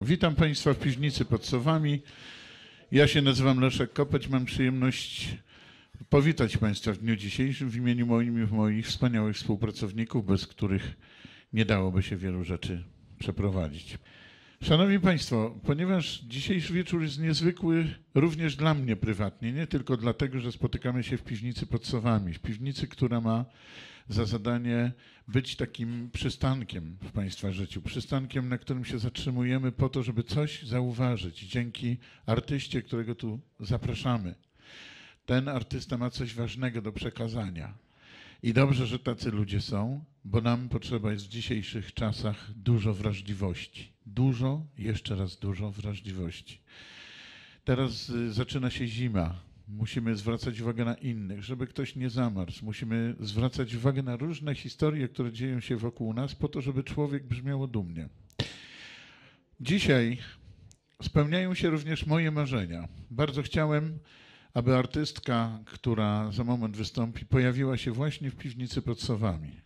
Witam Państwa w piwnicy pod Sowami. Ja się nazywam Leszek Kopeć. Mam przyjemność powitać Państwa w dniu dzisiejszym w imieniu moim i moich wspaniałych współpracowników, bez których nie dałoby się wielu rzeczy przeprowadzić. Szanowni Państwo, ponieważ dzisiejszy wieczór jest niezwykły również dla mnie prywatnie, nie tylko dlatego, że spotykamy się w piwnicy pod Sowami, w piwnicy, która ma za zadanie być takim przystankiem w Państwa życiu, przystankiem, na którym się zatrzymujemy po to, żeby coś zauważyć dzięki artyście, którego tu zapraszamy. Ten artysta ma coś ważnego do przekazania. I dobrze, że tacy ludzie są, bo nam potrzeba jest w dzisiejszych czasach dużo wrażliwości. Dużo, jeszcze raz dużo wrażliwości. Teraz y, zaczyna się zima. Musimy zwracać uwagę na innych, żeby ktoś nie zamarzł. Musimy zwracać uwagę na różne historie, które dzieją się wokół nas, po to, żeby człowiek brzmiało dumnie. Dzisiaj spełniają się również moje marzenia. Bardzo chciałem, aby artystka, która za moment wystąpi, pojawiła się właśnie w piwnicy pod Sowami.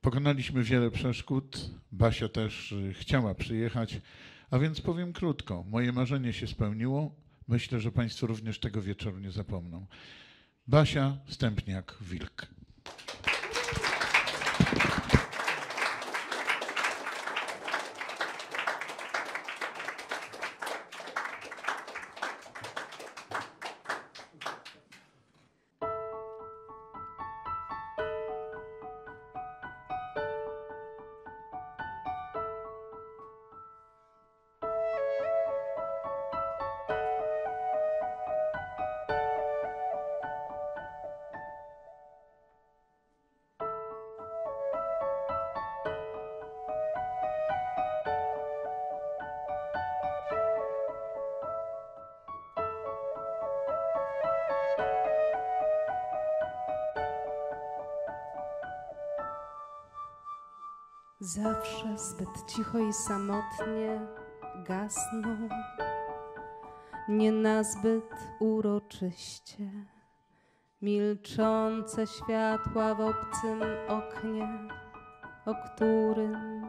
Pokonaliśmy wiele przeszkód. Basia też y, chciała przyjechać, a więc powiem krótko. Moje marzenie się spełniło. Myślę, że Państwo również tego wieczoru nie zapomną. Basia Stępniak-Wilk. Cicho i samotnie gasną, nie nazbyt uroczyście. Milczące światła w obcym oknie, o którym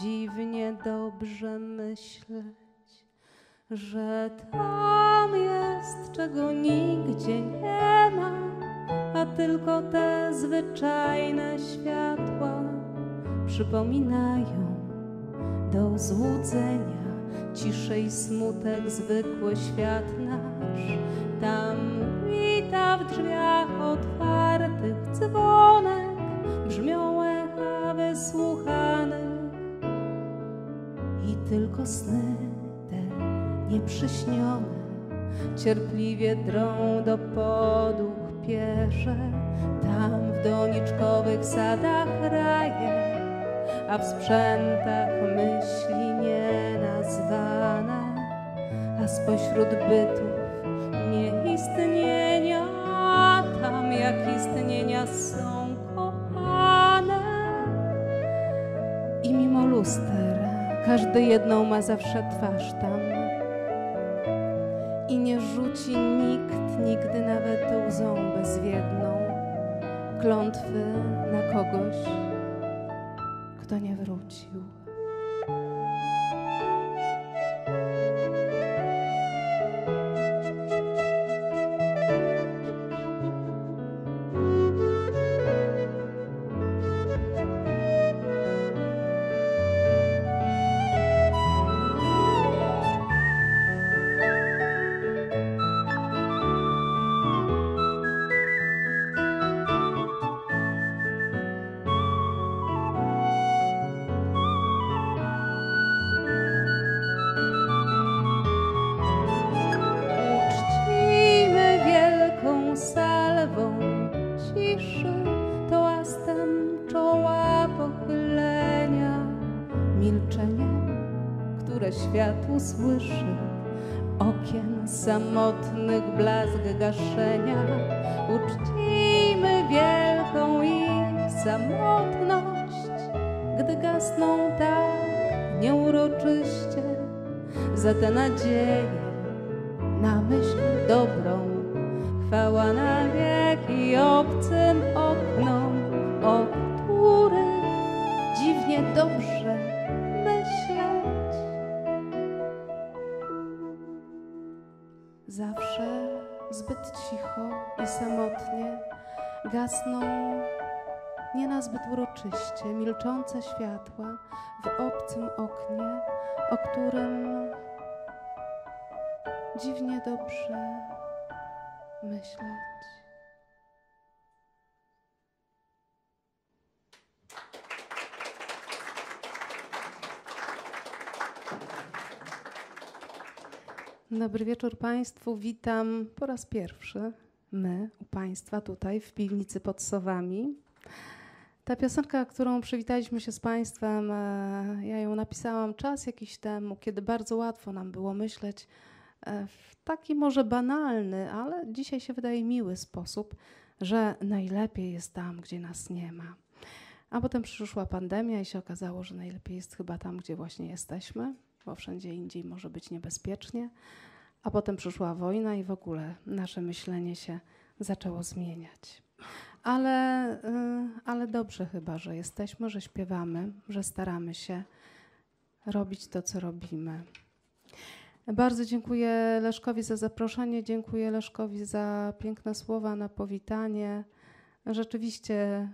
dziwnie dobrze myśleć, że tam jest, czego nigdzie nie ma, a tylko te zwyczajne światła przypominają do złudzenia ciszej smutek zwykły świat nasz. Tam wita w drzwiach otwartych dzwonek brzmią echa wysłuchanych i tylko sny te nieprzyśnione cierpliwie drą do poduch pierze. Tam w doniczkowych sadach raje a w sprzętach myśli spośród bytów nieistnienia, tam jak istnienia są kochane. I mimo luster, każdy jedną ma zawsze twarz tam. I nie rzuci nikt nigdy nawet łzą bezwiedną klątwy na kogoś, milczące światła w obcym oknie, o którym dziwnie dobrze myśleć. Dobry wieczór Państwu. Witam po raz pierwszy my u Państwa tutaj w piwnicy pod Sowami. Ta piosenka, którą przywitaliśmy się z Państwem, e, ja ją napisałam czas jakiś temu, kiedy bardzo łatwo nam było myśleć e, w taki może banalny, ale dzisiaj się wydaje miły sposób, że najlepiej jest tam, gdzie nas nie ma. A potem przyszła pandemia i się okazało, że najlepiej jest chyba tam, gdzie właśnie jesteśmy, bo wszędzie indziej może być niebezpiecznie. A potem przyszła wojna i w ogóle nasze myślenie się zaczęło zmieniać. Ale, y, ale dobrze chyba, że jesteśmy, że śpiewamy, że staramy się robić to, co robimy. Bardzo dziękuję Leszkowi za zaproszenie, dziękuję Leszkowi za piękne słowa na powitanie. Rzeczywiście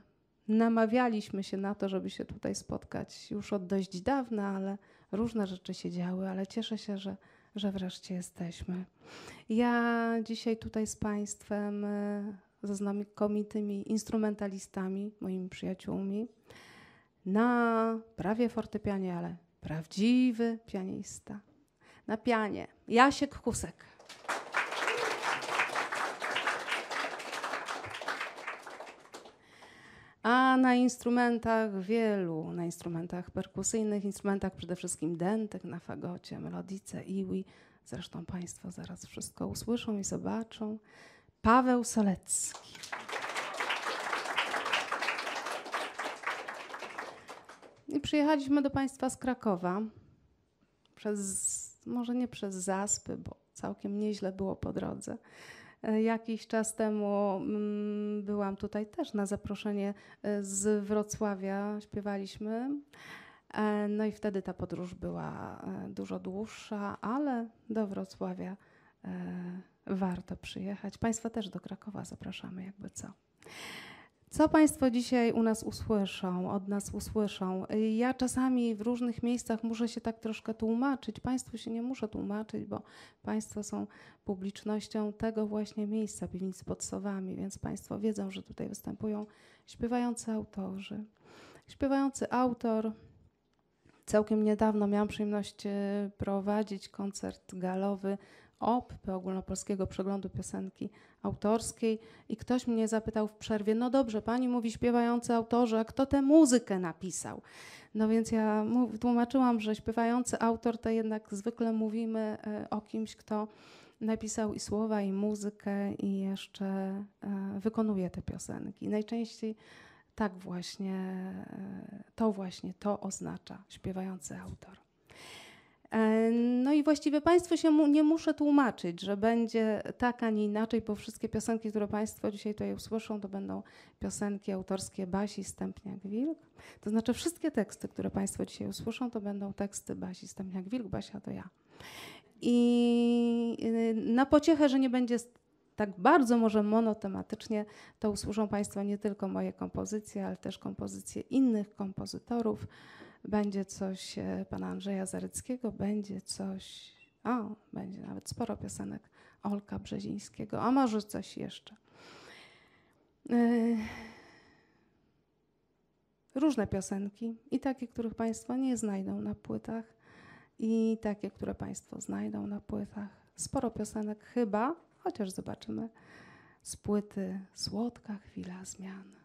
namawialiśmy się na to, żeby się tutaj spotkać już od dość dawna, ale różne rzeczy się działy, ale cieszę się, że, że wreszcie jesteśmy. Ja dzisiaj tutaj z Państwem, y, ze znakomitymi instrumentalistami, moimi przyjaciółmi, na prawie fortepianie, ale prawdziwy pianista. Na pianie Jasiek Husek. A na instrumentach wielu, na instrumentach perkusyjnych, instrumentach przede wszystkim dętek, na fagocie, melodice, iwi. Zresztą Państwo zaraz wszystko usłyszą i zobaczą. Paweł Solecki. I przyjechaliśmy do Państwa z Krakowa. Przez, może nie przez zaspy, bo całkiem nieźle było po drodze. E, Jakiś czas temu mm, byłam tutaj też na zaproszenie e, z Wrocławia, śpiewaliśmy. E, No i wtedy ta podróż była dużo dłuższa, ale do Wrocławia warto przyjechać. Państwa też do Krakowa zapraszamy, jakby co. Co Państwo dzisiaj u nas usłyszą, od nas usłyszą? Ja czasami w różnych miejscach muszę się tak troszkę tłumaczyć. Państwu się nie muszę tłumaczyć, bo Państwo są publicznością tego właśnie miejsca, piwnicy pod Sowami, więc Państwo wiedzą, że tutaj występują śpiewający autorzy. Śpiewający autor. Całkiem niedawno miałam przyjemność e, prowadzić koncert galowy OPP, Ogólnopolskiego Przeglądu Piosenki Autorskiej i ktoś mnie zapytał w przerwie, no dobrze, pani mówi śpiewający autorzy, a kto tę muzykę napisał? No więc ja tłumaczyłam, że śpiewający autor to jednak zwykle mówimy e, o kimś, kto napisał i słowa, i muzykę, i jeszcze e, wykonuje te piosenki. Najczęściej tak właśnie, e, to właśnie to oznacza śpiewający autor. E, No i właściwie Państwu się mu, nie muszę tłumaczyć, że będzie tak, a nie inaczej, bo wszystkie piosenki, które Państwo dzisiaj tutaj usłyszą, to będą piosenki autorskie Basi Stępniak-Wilk. To znaczy wszystkie teksty, które Państwo dzisiaj usłyszą, to będą teksty Basi Stępniak-Wilk, Basia to ja. I y, na pociechę, że nie będzie tak bardzo może monotematycznie, to usłyszą Państwo nie tylko moje kompozycje, ale też kompozycje innych kompozytorów. Będzie coś e, pana Andrzeja Zaryckiego, będzie coś, o, będzie nawet sporo piosenek Olka Brzezińskiego, a może coś jeszcze. E, Różne piosenki i takie, których Państwo nie znajdą na płytach i takie, które Państwo znajdą na płytach. Sporo piosenek chyba, chociaż zobaczymy, z płyty Słodka chwila zmian.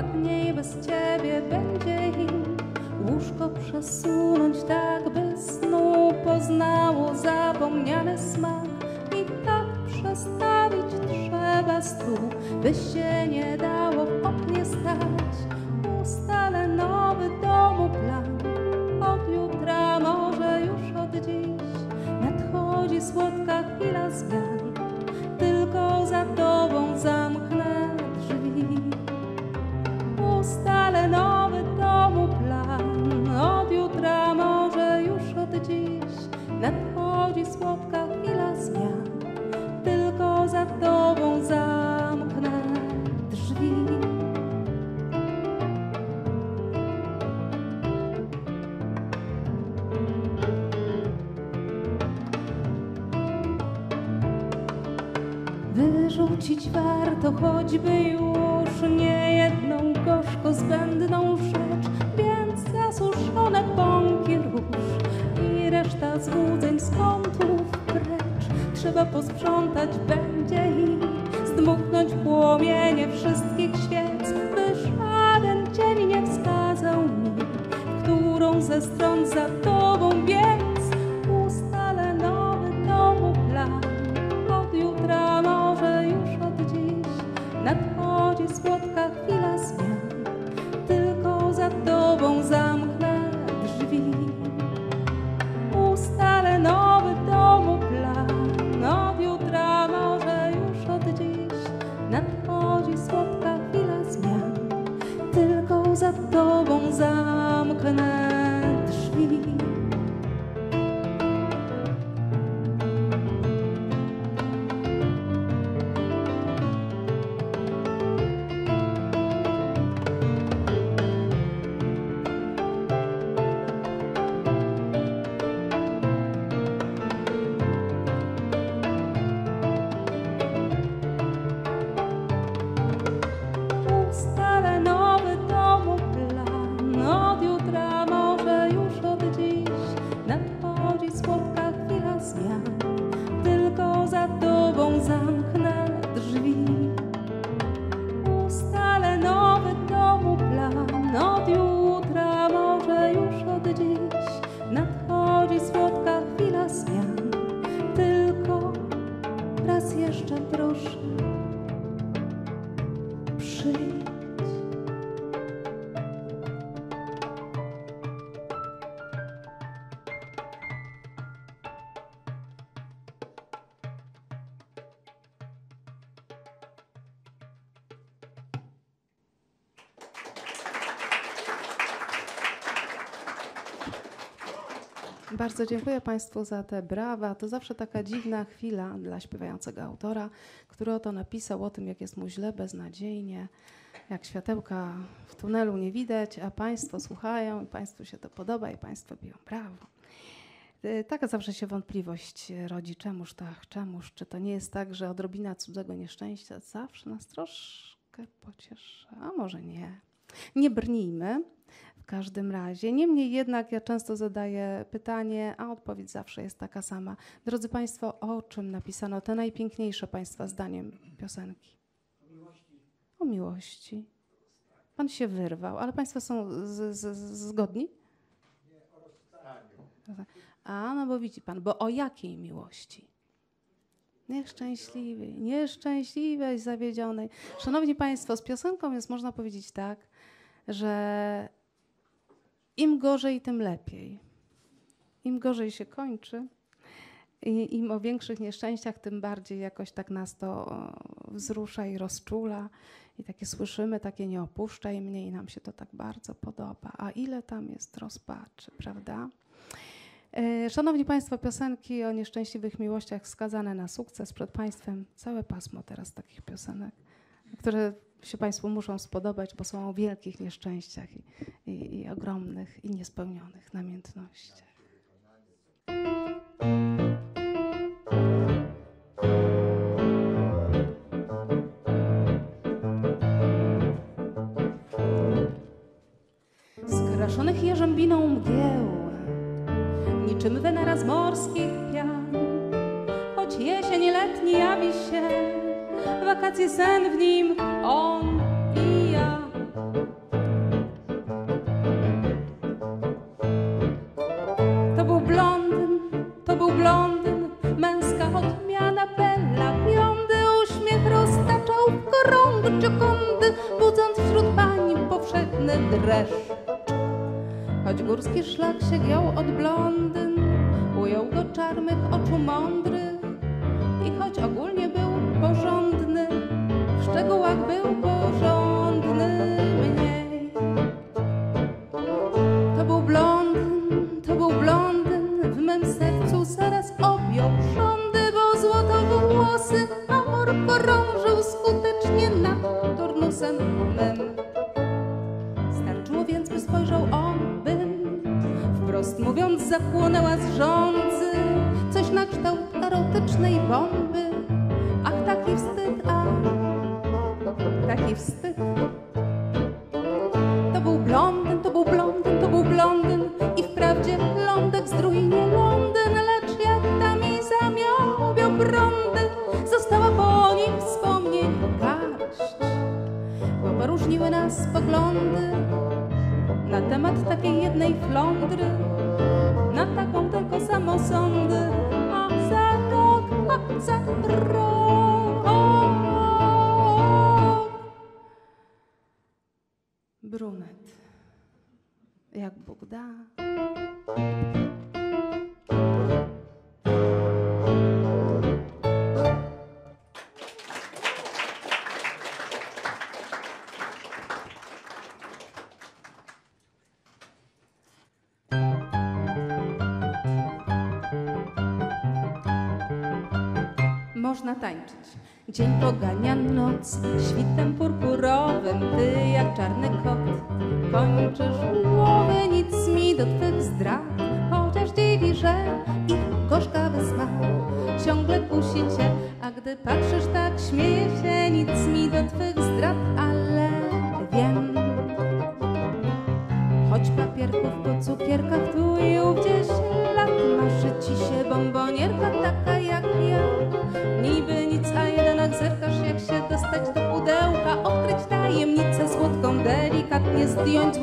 Ładniej bez ciebie będzie im. Łóżko przesunąć tak, by snu poznało zapomniany smak. I tak przestawić trzeba stół, by się nie dało Bardzo dziękuję Państwu za te brawa. To zawsze taka dziwna chwila dla śpiewającego autora, który oto napisał o tym, jak jest mu źle, beznadziejnie, jak światełka w tunelu nie widać, a Państwo słuchają i Państwu się to podoba i Państwo biją brawo. Y, Taka zawsze się wątpliwość rodzi, czemuż tak, czemuż, czy to nie jest tak, że odrobina cudzego nieszczęścia zawsze nas troszkę pociesza, a może nie. Nie brnijmy każdym razie. Niemniej jednak ja często zadaję pytanie, a odpowiedź zawsze jest taka sama. Drodzy Państwo, o czym napisano te najpiękniejsze Państwa zdaniem piosenki? O miłości. Pan się wyrwał, ale Państwo są z, z, zgodni? A, no bo widzi Pan, bo o jakiej miłości? Nieszczęśliwej, nieszczęśliwej, zawiedzionej. Szanowni Państwo, z piosenką jest można powiedzieć tak, że im gorzej, tym lepiej. Im gorzej się kończy, i im o większych nieszczęściach, tym bardziej jakoś tak nas to wzrusza i rozczula. I takie słyszymy, takie nie opuszczaj mnie i nam się to tak bardzo podoba. A ile tam jest rozpaczy, prawda? E, Szanowni Państwo, piosenki o nieszczęśliwych miłościach skazane na sukces przed Państwem. Całe pasmo teraz takich piosenek, które się Państwu muszą spodobać, bo są o wielkich nieszczęściach i, i, i ogromnych i niespełnionych namiętnościach. Skraszonych jerzębiną mgieł, niczym Wenera z morskich pian. Choć jesień letni jawi się, wakacje sen w nim, on można tańczyć. Dzień pogania noc, świtem purpurowym, ty jak czarny kot. Kończysz głowy, nic mi do twych zdrad, chociaż dziwi, że ich gorzkawy smak ciągle kusi cię, a gdy patrzysz tak, śmieje się, nic mi do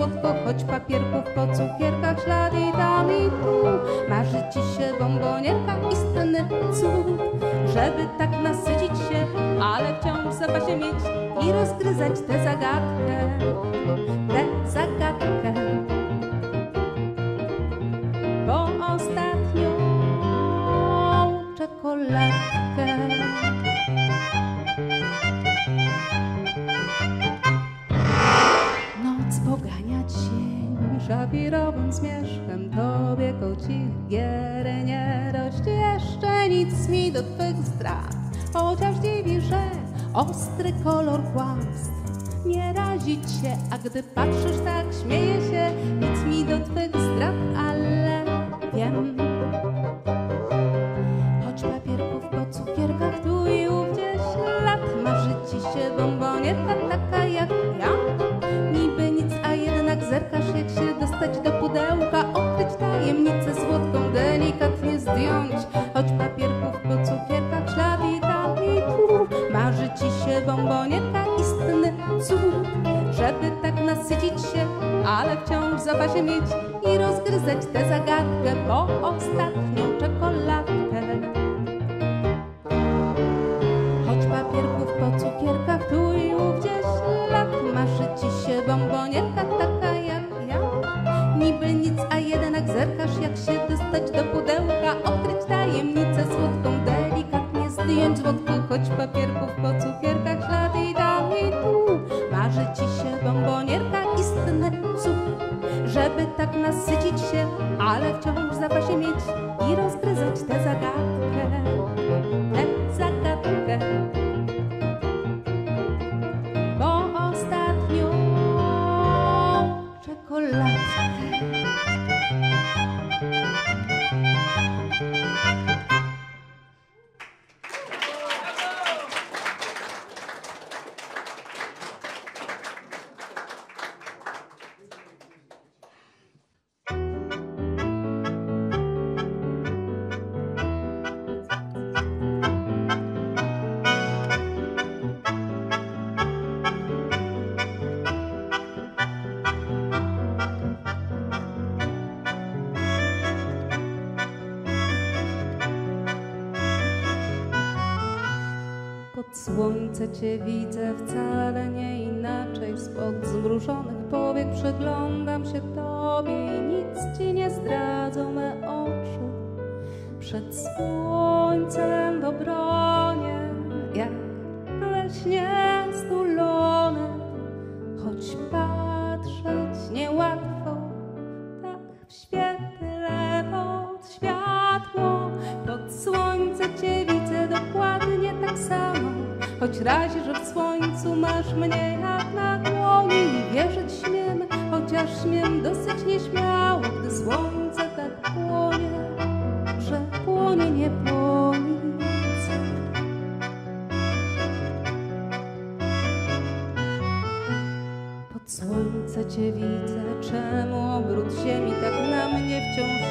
słodko, choć papierków po cukierkach szlak. Słońce cię widzę wcale nie inaczej, spod zmrużonych powiek przyglądam się tobie i nic ci nie zdradzą me oczu. Przed słońcem w obronie, jak leśnie. choć że w słońcu masz mnie jak na dłoni i wierzyć śmiem, chociaż śmiem dosyć nieśmiało, gdy słońce tak płonie, że płonie nie płonie. Pod słońce cię widzę, czemu obrót ziemi tak na mnie wciąż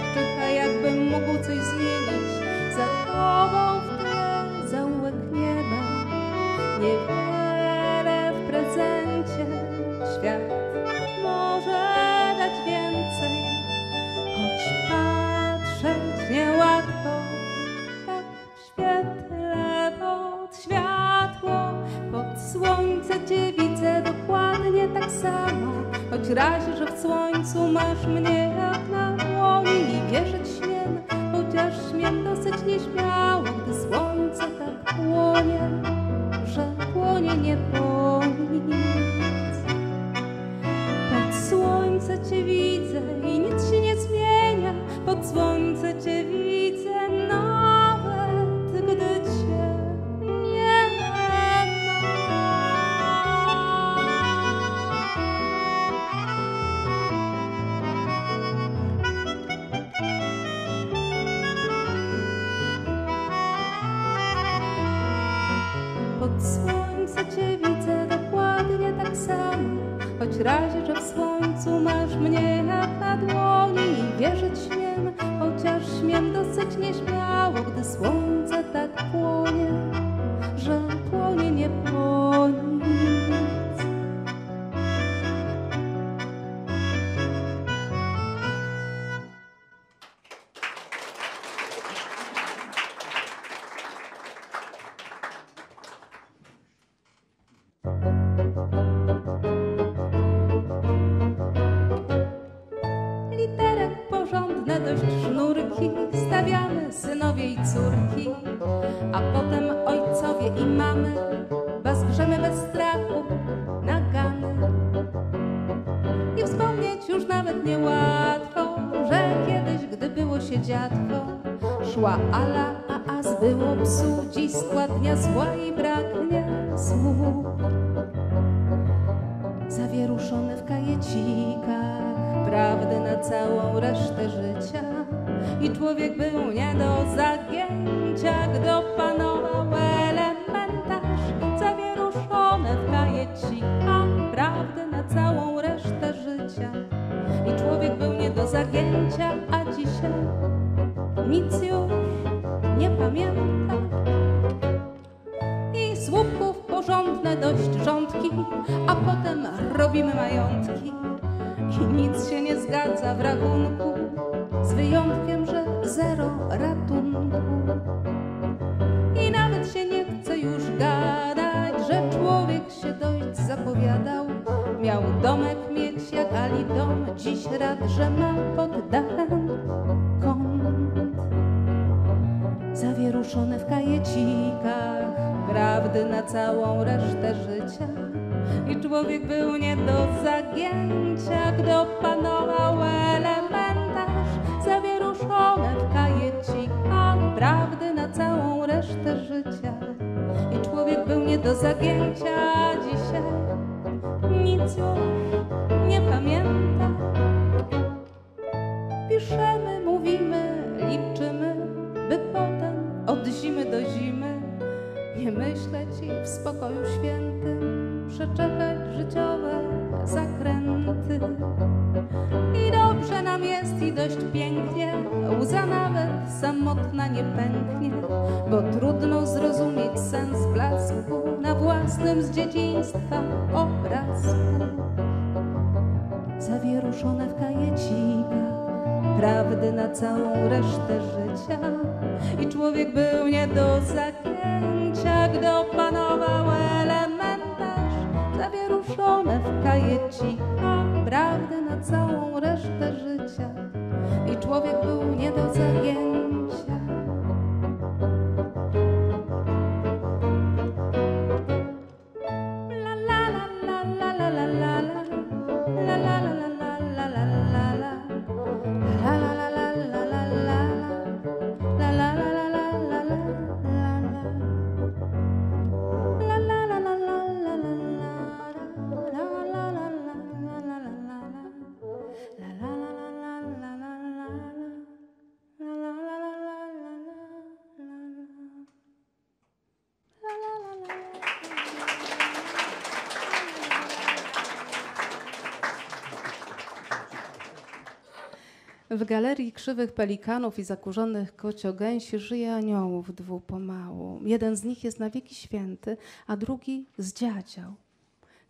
W galerii krzywych pelikanów i zakurzonych kociogęsi żyje aniołów dwu pomału. Jeden z nich jest na wieki święty, a drugi zdziadział.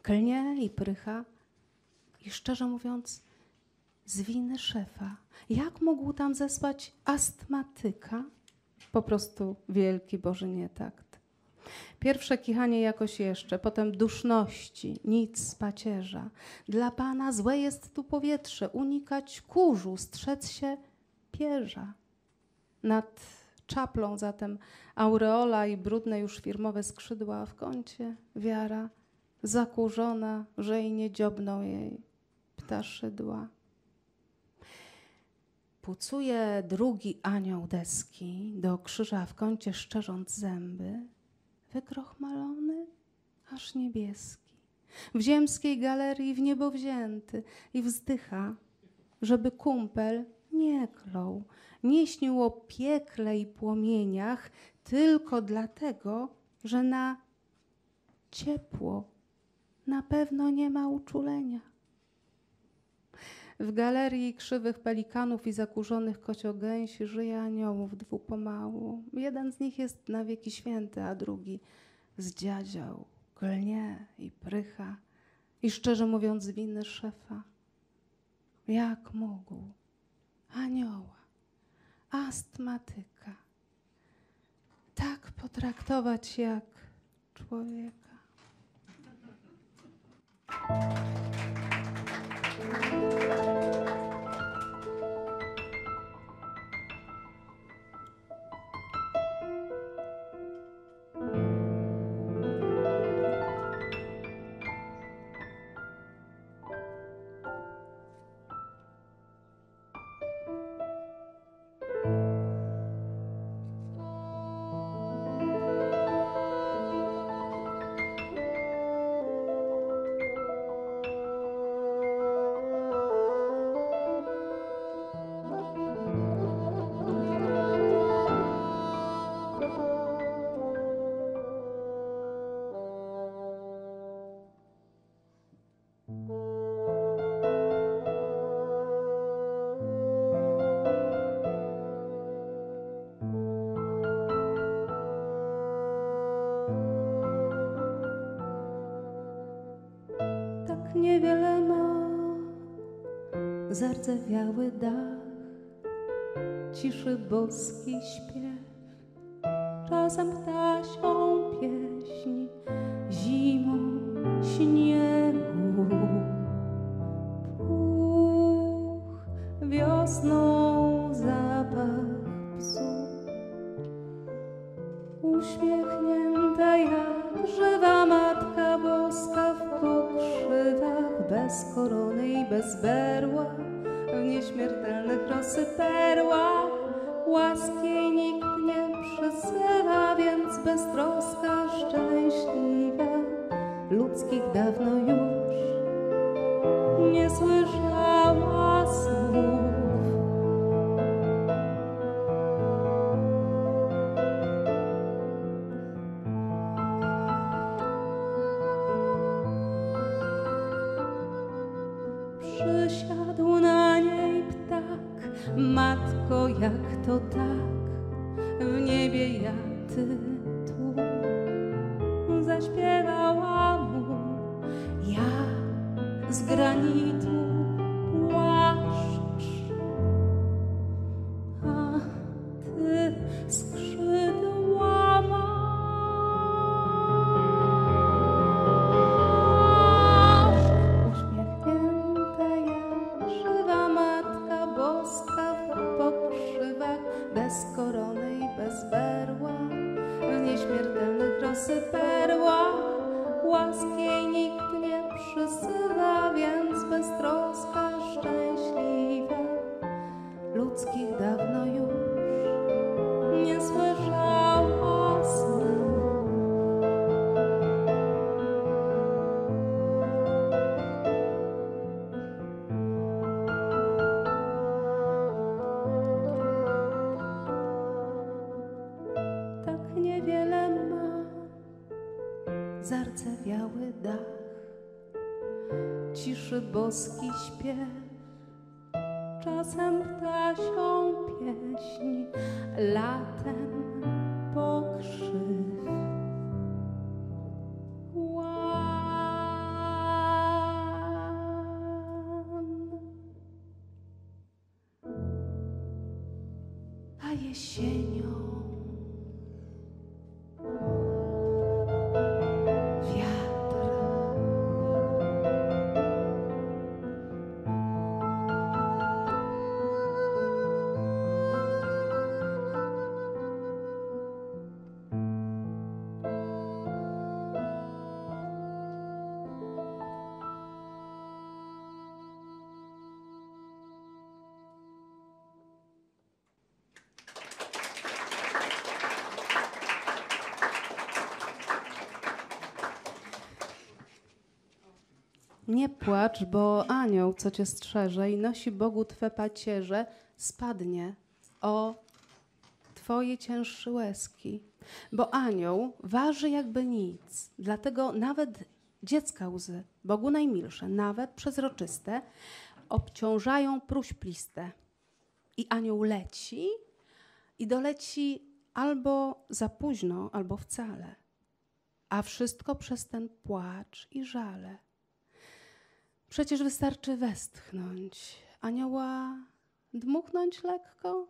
Klnie i prycha i szczerze mówiąc z winy szefa. Jak mógł tam zesłać astmatyka? Po prostu wielki Boży nietakt. Pierwsze kichanie jakoś jeszcze, potem duszności, nic z pacierza. Dla Pana złe jest tu powietrze, unikać kurzu, strzec się pierza. Nad czaplą zatem aureola i brudne już firmowe skrzydła, a w kącie wiara zakurzona, że i nie dziobną jej ptaszydła. Pucuje drugi anioł deski do krzyża w kącie szczerząc zęby, wykrochmalony aż niebieski. W ziemskiej galerii w niebo wzięty i wzdycha, żeby kumpel nie klął, nie śnił o piekle i płomieniach, tylko dlatego, że na ciepło na pewno nie ma uczulenia. W galerii krzywych pelikanów i zakurzonych kociogęsi żyje aniołów dwu pomału. Jeden z nich jest na wieki święty, a drugi zdziadział, klnie i prycha i szczerze mówiąc z winy szefa. Jak mógł anioła, astmatyka tak potraktować jak człowieka? tak zardzewiały dach, ciszy boski śpiew, czasem ptasią boski śpiew, czasem ptasią Nie płacz, bo anioł, co cię strzeże i nosi Bogu twe pacierze, spadnie o twoje cięższe łezki. Bo anioł waży jakby nic, dlatego nawet dziecka łzy, Bogu najmilsze, nawet przezroczyste, obciążają próśpliste. I anioł leci i doleci albo za późno, albo wcale. A wszystko przez ten płacz i żale. Przecież wystarczy westchnąć, anioła dmuchnąć lekko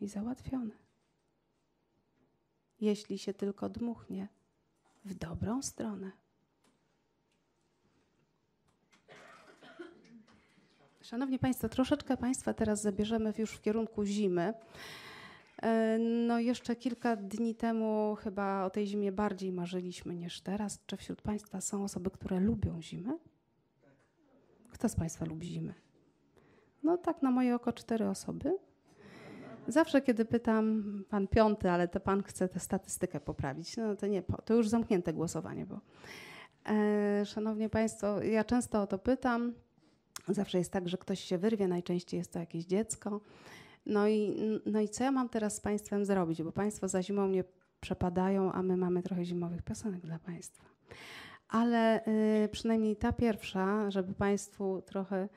i załatwione. Jeśli się tylko dmuchnie w dobrą stronę. Szanowni Państwo, troszeczkę Państwa teraz zabierzemy już w kierunku zimy. E, No jeszcze kilka dni temu chyba o tej zimie bardziej marzyliśmy niż teraz. Czy wśród Państwa są osoby, które lubią zimę? Kto z Państwa lubi zimę? No tak, na moje oko cztery osoby. Zawsze, kiedy pytam, pan piąty, ale to pan chce tę statystykę poprawić, no to nie, to już zamknięte głosowanie, bo e, szanowni państwo, ja często o to pytam. Zawsze jest tak, że ktoś się wyrwie, najczęściej jest to jakieś dziecko. No i, no i co ja mam teraz z państwem zrobić, bo państwo za zimą mnie przepadają, a my mamy trochę zimowych piosenek dla państwa. Ale y, przynajmniej ta pierwsza, żeby Państwu trochę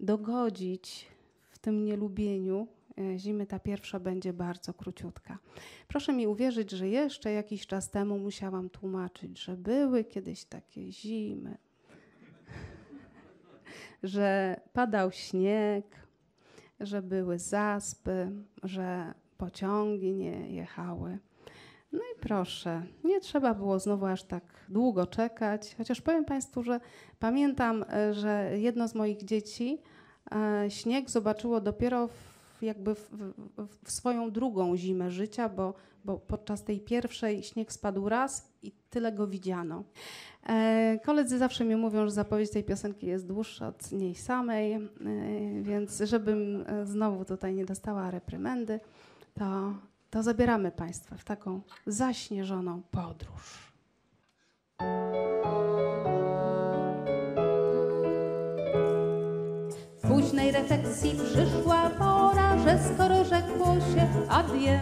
dogodzić w tym nielubieniu y, zimy, ta pierwsza będzie bardzo króciutka. Proszę mi uwierzyć, że jeszcze jakiś czas temu musiałam tłumaczyć, że były kiedyś takie zimy, że padał śnieg, że były zaspy, że pociągi nie jechały. No i proszę, nie trzeba było znowu aż tak długo czekać, chociaż powiem Państwu, że pamiętam, e, że jedno z moich dzieci e, śnieg zobaczyło dopiero w, jakby w, w, w swoją drugą zimę życia, bo, bo podczas tej pierwszej śnieg spadł raz i tyle go widziano. E, Koledzy zawsze mi mówią, że zapowiedź tej piosenki jest dłuższa od niej samej, więc żebym znowu tutaj nie dostała reprymendy, to, to zabieramy Państwa w taką zaśnieżoną podróż. W późnej refleksji przyszła pora, że skoro rzekło się adie,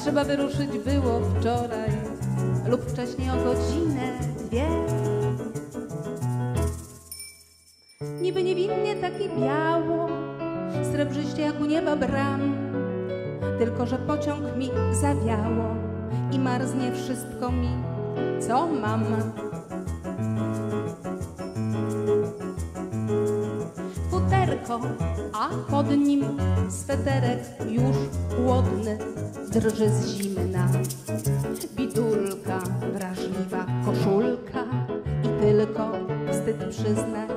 trzeba wyruszyć było wczoraj lub wcześniej o godzinę, dwie. Niby niewinnie takie biało, srebrzyście jak u nieba bram, tylko że pociąg mi zawiało i marznie wszystko mi, co mam. Futerko, a pod nim sweterek już chłodny, drży z zimna. Bidulka, wrażliwa koszulka i tylko wstyd przyznać.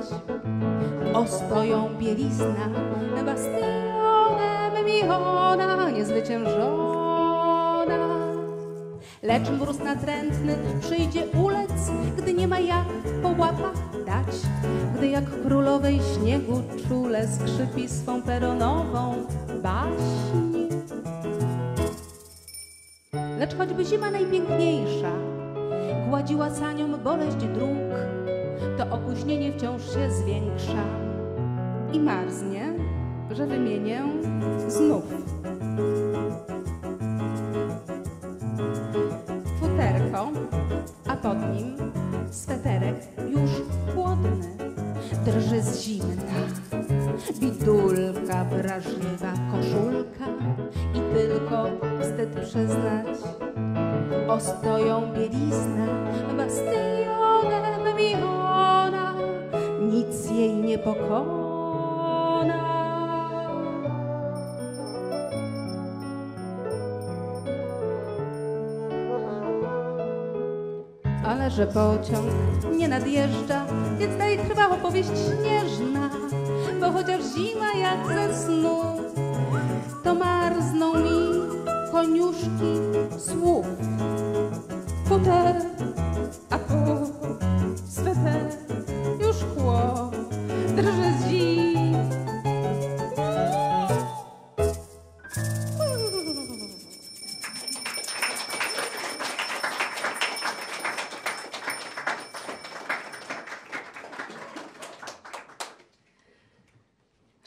Ostoją bielizna, bastionem mi ona niezwyciężona. Lecz mróz natrętny przyjdzie ulec, gdy nie ma jak po łapach dać. Gdy jak królowej śniegu czule skrzypi swą peronową baśń. Lecz choćby zima najpiękniejsza gładziła sanią boleść dróg, to opóźnienie wciąż się zwiększa i marznie, że wymienię znów. Że pociąg nie nadjeżdża, więc dalej trwa opowieść śnieżna, bo chociaż zima jak ze snu, to marzną mi koniuszki słów.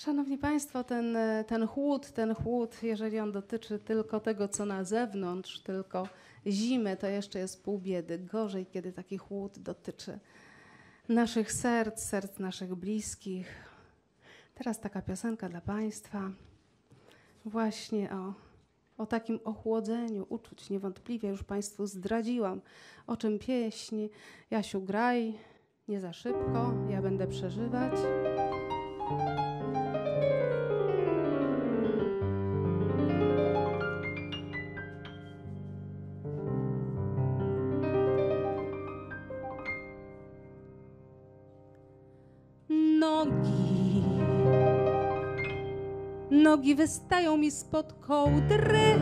Szanowni Państwo, ten, e, ten chłód, ten chłód, jeżeli on dotyczy tylko tego, co na zewnątrz, tylko zimy, to jeszcze jest pół biedy. Gorzej, kiedy taki chłód dotyczy naszych serc, serc naszych bliskich. Teraz taka piosenka dla Państwa, właśnie o, o takim ochłodzeniu uczuć. Niewątpliwie już Państwu zdradziłam, o czym pieśń. Jasiu, graj, nie za szybko, ja będę przeżywać. Nogi wystają mi spod kołdry.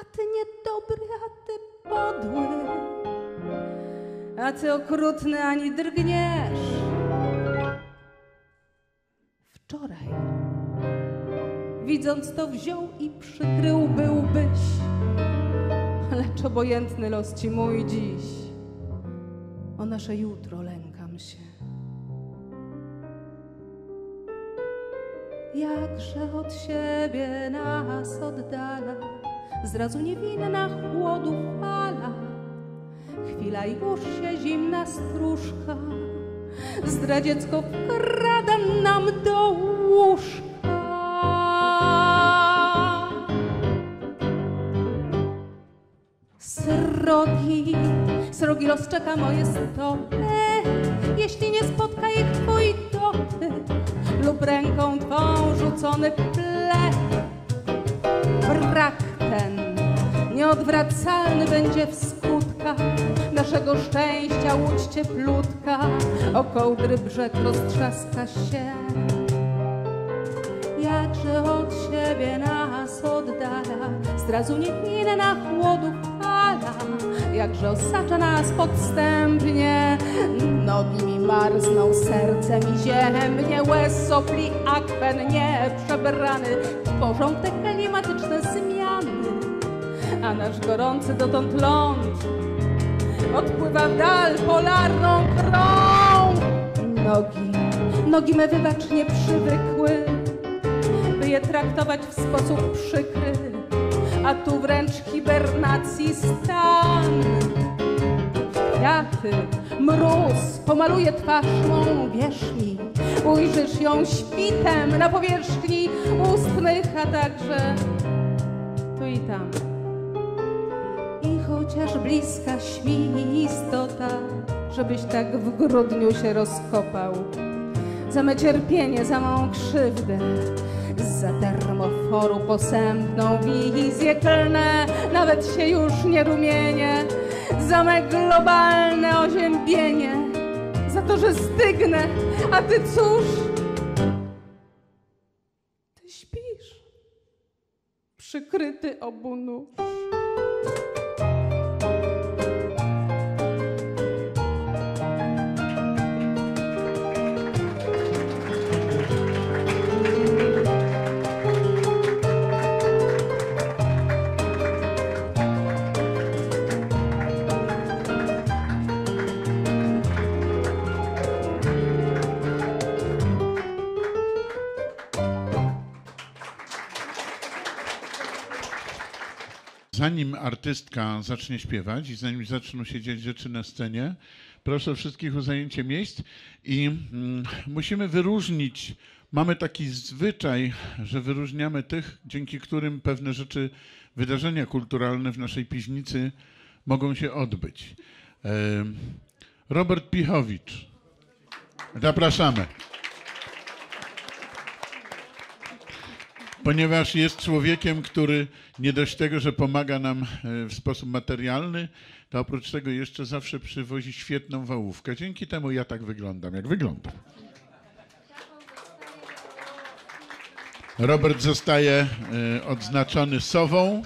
A ty niedobry, a ty podły. A ty okrutny ani drgniesz. Wczoraj, widząc to, wziął i przykrył byłbyś. Lecz obojętny los ci mój dziś. O nasze jutro lękam się. Jakże od siebie nas oddala, zrazu niewinna chłodu fala. Chwila już się zimna stróżka, zdradziecko wkrada nam do łóżka. Srogi, srogi los czeka moje stopy, jeśli nie spotka ich dotyk lub ręką twą rzucony plech. Brak ten nieodwracalny będzie w skutkach naszego szczęścia łódź cieplutka, o kołdry brzeg roztrzaska się. Jakże od siebie nas oddala, zrazu niewinna chłodu fala, jakże osacza nas podstępnie, nogi mi marzną, serce mi ziemnie, łez sopli akwen nieprzebrany, tworzą te klimatyczne zmiany, a nasz gorący dotąd ląd odpływa w dal polarną krą. Nogi, nogi me wybacz nie przywykły, by je traktować w sposób przykry, a tu wręcz hibernacji stan. Kwiaty, mróz pomaluje twarz mą, wierz mi, ujrzysz ją świtem na powierzchni ustnych, a także tu i tam. I chociaż bliska śmi istota, żebyś tak w grudniu się rozkopał, za me cierpienie, za mą krzywdę, za termoforu posępną wizję klnę, nawet się już nie rumienię, za me globalne oziębienie, za to, że stygnę, a ty cóż? Ty śpisz, przykryty obu zanim artystka zacznie śpiewać i zanim zaczną się dziać rzeczy na scenie, proszę wszystkich o zajęcie miejsc i mm, musimy wyróżnić, mamy taki zwyczaj, że wyróżniamy tych, dzięki którym pewne rzeczy, wydarzenia kulturalne w naszej piwnicy mogą się odbyć. Robert Pichowicz. Zapraszamy. Ponieważ jest człowiekiem, który nie dość tego, że pomaga nam e, w sposób materialny, to oprócz tego jeszcze zawsze przywozi świetną wałówkę. Dzięki temu ja tak wyglądam, jak wyglądam. Robert zostaje e, odznaczony sową.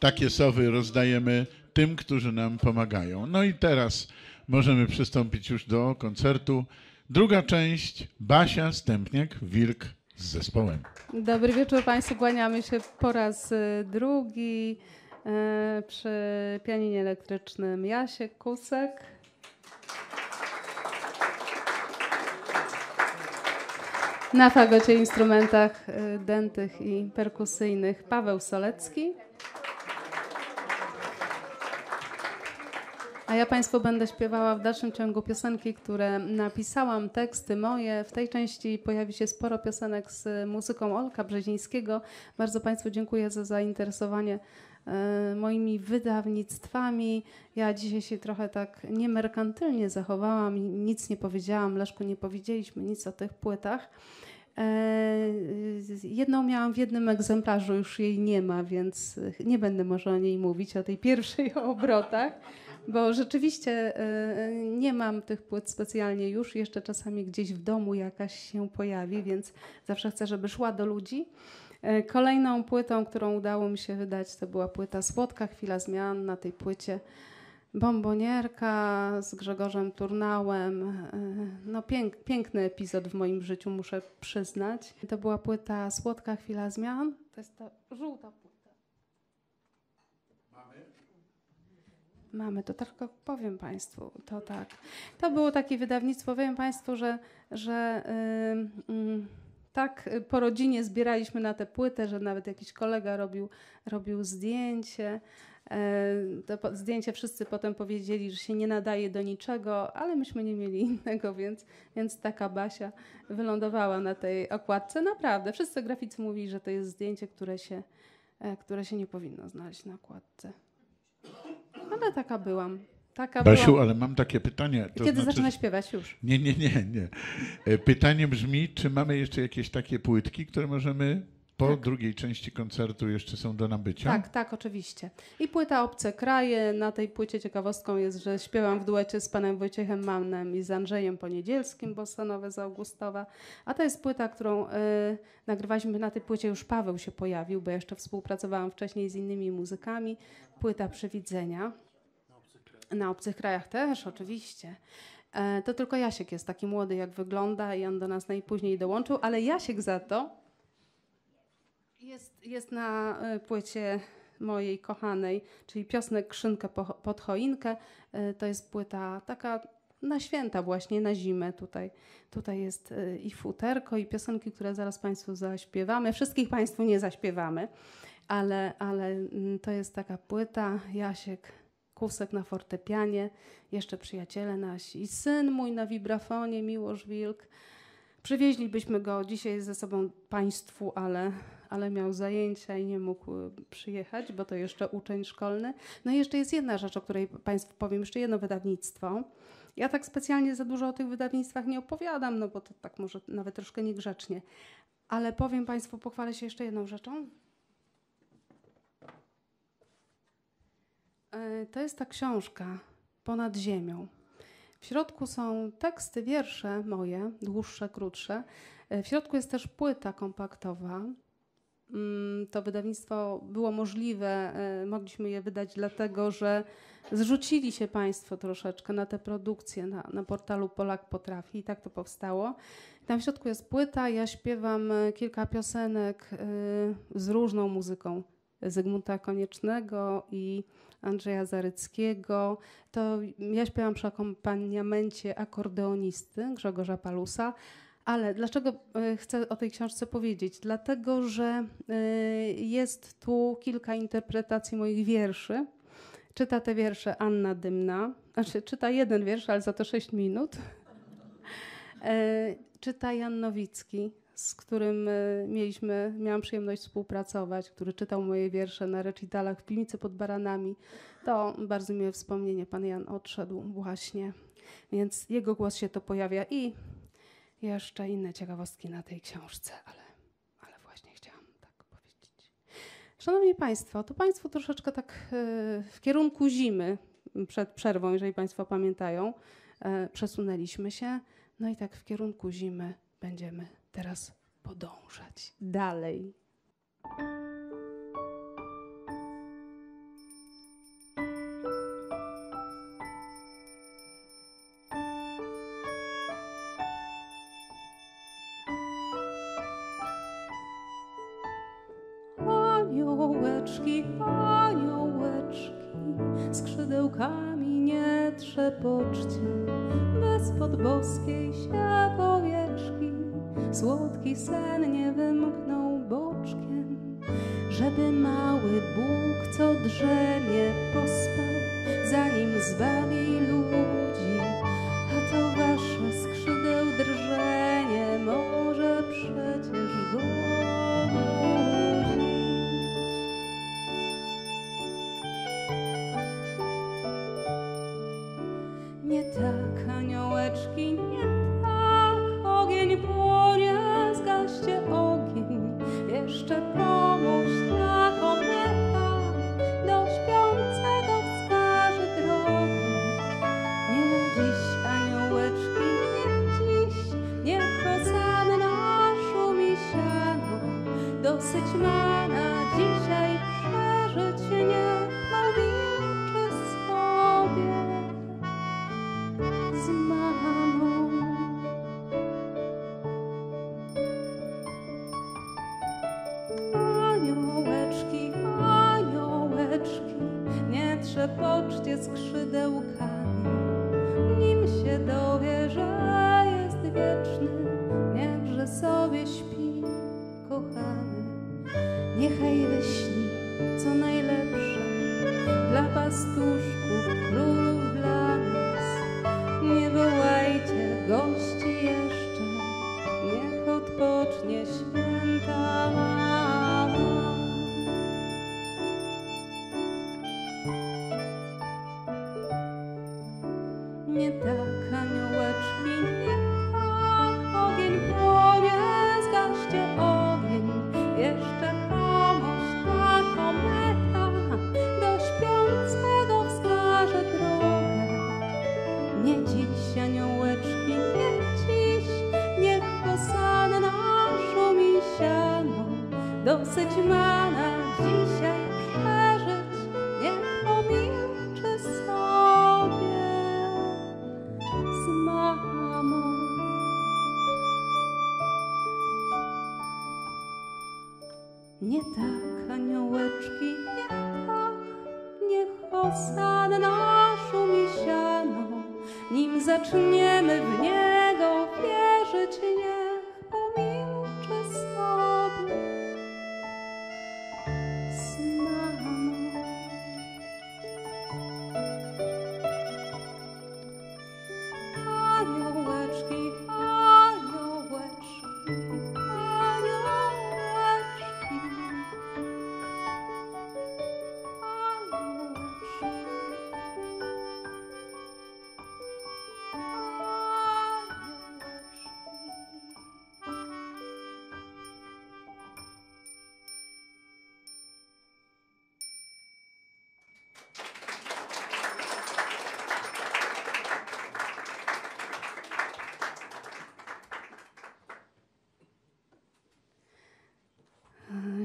Takie sowy rozdajemy tym, którzy nam pomagają. No i teraz możemy przystąpić już do koncertu. Druga część, Basia Stępniak-Wilk z zespołem. Dobry wieczór Państwu, kłaniamy się po raz y, drugi y, przy pianinie elektrycznym Jasiek Kusek. Na fagocie instrumentach y, dętych i perkusyjnych Paweł Solecki. A ja Państwu będę śpiewała w dalszym ciągu piosenki, które napisałam, teksty moje. W tej części pojawi się sporo piosenek z muzyką Olka Brzezińskiego. Bardzo Państwu dziękuję za zainteresowanie e, moimi wydawnictwami. Ja dzisiaj się trochę tak niemerkantylnie zachowałam nic nie powiedziałam. Leszku, nie powiedzieliśmy nic o tych płytach. E, Jedną miałam w jednym egzemplarzu, już jej nie ma, więc nie będę może o niej mówić, o tej pierwszej o obrotach, bo rzeczywiście e, nie mam tych płyt specjalnie już. Jeszcze czasami gdzieś w domu jakaś się pojawi, więc zawsze chcę, żeby szła do ludzi. E, Kolejną płytą, którą udało mi się wydać, to była płyta Słodka Chwila Zmian. Na tej płycie bombonierka z Grzegorzem Turnałem. No pięk, piękny epizod w moim życiu, muszę przyznać. To była płyta Słodka Chwila Zmian. To jest ta żółta płyta. Mamy, to tylko powiem Państwu, to tak. To było takie wydawnictwo, powiem Państwu, że, że ym, tak po rodzinie zbieraliśmy na tę płytę, że nawet jakiś kolega robił, robił zdjęcie. E, To zdjęcie wszyscy potem powiedzieli, że się nie nadaje do niczego, ale myśmy nie mieli innego, więc, więc taka Basia wylądowała na tej okładce. Naprawdę, wszyscy graficy mówili, że to jest zdjęcie, które się, e, które się nie powinno znaleźć na okładce. Ale taka byłam. Taka Basiu, byłam. ale mam takie pytanie. To Kiedy znaczy, zaczyna śpiewać już? Nie, nie, nie, nie. E, Pytanie brzmi, czy mamy jeszcze jakieś takie płytki, które możemy po Tak. drugiej części koncertu jeszcze są do nabycia? Tak, tak, oczywiście. I płyta Obce Kraje. Na tej płycie ciekawostką jest, że śpiewam w duecie z panem Wojciechem Mannem i z Andrzejem Poniedzielskim, bossanowe z Augustowa. A to jest płyta, którą y, nagrywaliśmy na tej płycie. Już Paweł się pojawił, bo jeszcze współpracowałam wcześniej z innymi muzykami. Płyta Przewidzenia. Na obcych krajach też, oczywiście. E, To tylko Jasiek jest taki młody, jak wygląda, i on do nas najpóźniej dołączył, ale Jasiek za to jest, jest na e, płycie mojej kochanej, czyli Piosnek Krzynkę po- pod choinkę. E, To jest płyta taka na święta właśnie, na zimę tutaj. Tutaj jest e, i futerko, i piosenki, które zaraz Państwu zaśpiewamy. Wszystkich Państwu nie zaśpiewamy, ale, ale mm, to jest taka płyta. Jasiek Kusek na fortepianie, jeszcze przyjaciele nasi i syn mój na wibrafonie, Miłosz Wilk. Przywieźlibyśmy go dzisiaj ze sobą Państwu, ale, ale miał zajęcia i nie mógł y, przyjechać, bo to jeszcze uczeń szkolny. No i jeszcze jest jedna rzecz, o której Państwu powiem, jeszcze jedno wydawnictwo. Ja tak specjalnie za dużo o tych wydawnictwach nie opowiadam, no bo to tak może nawet troszkę niegrzecznie. Ale powiem Państwu, pochwalę się jeszcze jedną rzeczą. E, To jest ta książka Ponad Ziemią. W środku są teksty, wiersze moje, dłuższe, krótsze. E, W środku jest też płyta kompaktowa. Mm, To wydawnictwo było możliwe, e, mogliśmy je wydać dlatego, że zrzucili się Państwo troszeczkę na te produkcje na, na portalu Polak Potrafi i tak to powstało. Tam w środku jest płyta, ja śpiewam e, kilka piosenek e, z różną muzyką Zygmunta Koniecznego i Andrzeja Zaryckiego. To ja śpiewam przy akompaniamencie akordeonisty Grzegorza Palusa, Ale dlaczego e, chcę o tej książce powiedzieć? Dlatego, że e, jest tu kilka interpretacji moich wierszy. Czyta te wiersze Anna Dymna, znaczy czyta jeden wiersz, ale za to 6 minut. E, czyta Jan Nowicki, z którym mieliśmy, miałam przyjemność współpracować, który czytał moje wiersze na recitalach w Piwnicy pod Baranami. To bardzo miłe wspomnienie. Pan Jan odszedł właśnie, więc jego głos się to pojawia i jeszcze inne ciekawostki na tej książce, ale, ale właśnie chciałam tak powiedzieć. Szanowni Państwo, to Państwo troszeczkę tak e, w kierunku zimy przed przerwą, jeżeli Państwo pamiętają, e, przesunęliśmy się. No i tak w kierunku zimy będziemy teraz podążać dalej. Słodki sen nie wymknął boczkiem, żeby mały Bóg, co drzemie, pospał,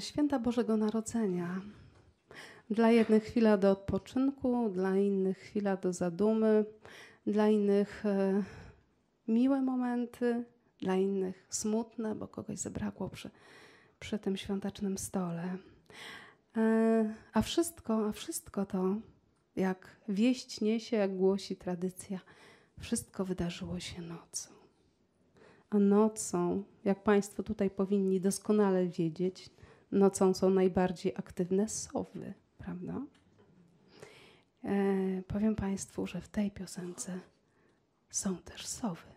Święta Bożego Narodzenia. Dla jednych chwila do odpoczynku, dla innych chwila do zadumy, dla innych e, miłe momenty, dla innych smutne, bo kogoś zabrakło przy, przy tym świątecznym stole. E, a wszystko, a wszystko to, jak wieść niesie, jak głosi tradycja, wszystko wydarzyło się nocą. A nocą, jak Państwo tutaj powinni doskonale wiedzieć, nocą są najbardziej aktywne sowy, prawda? E, powiem Państwu, że w tej piosence są też sowy.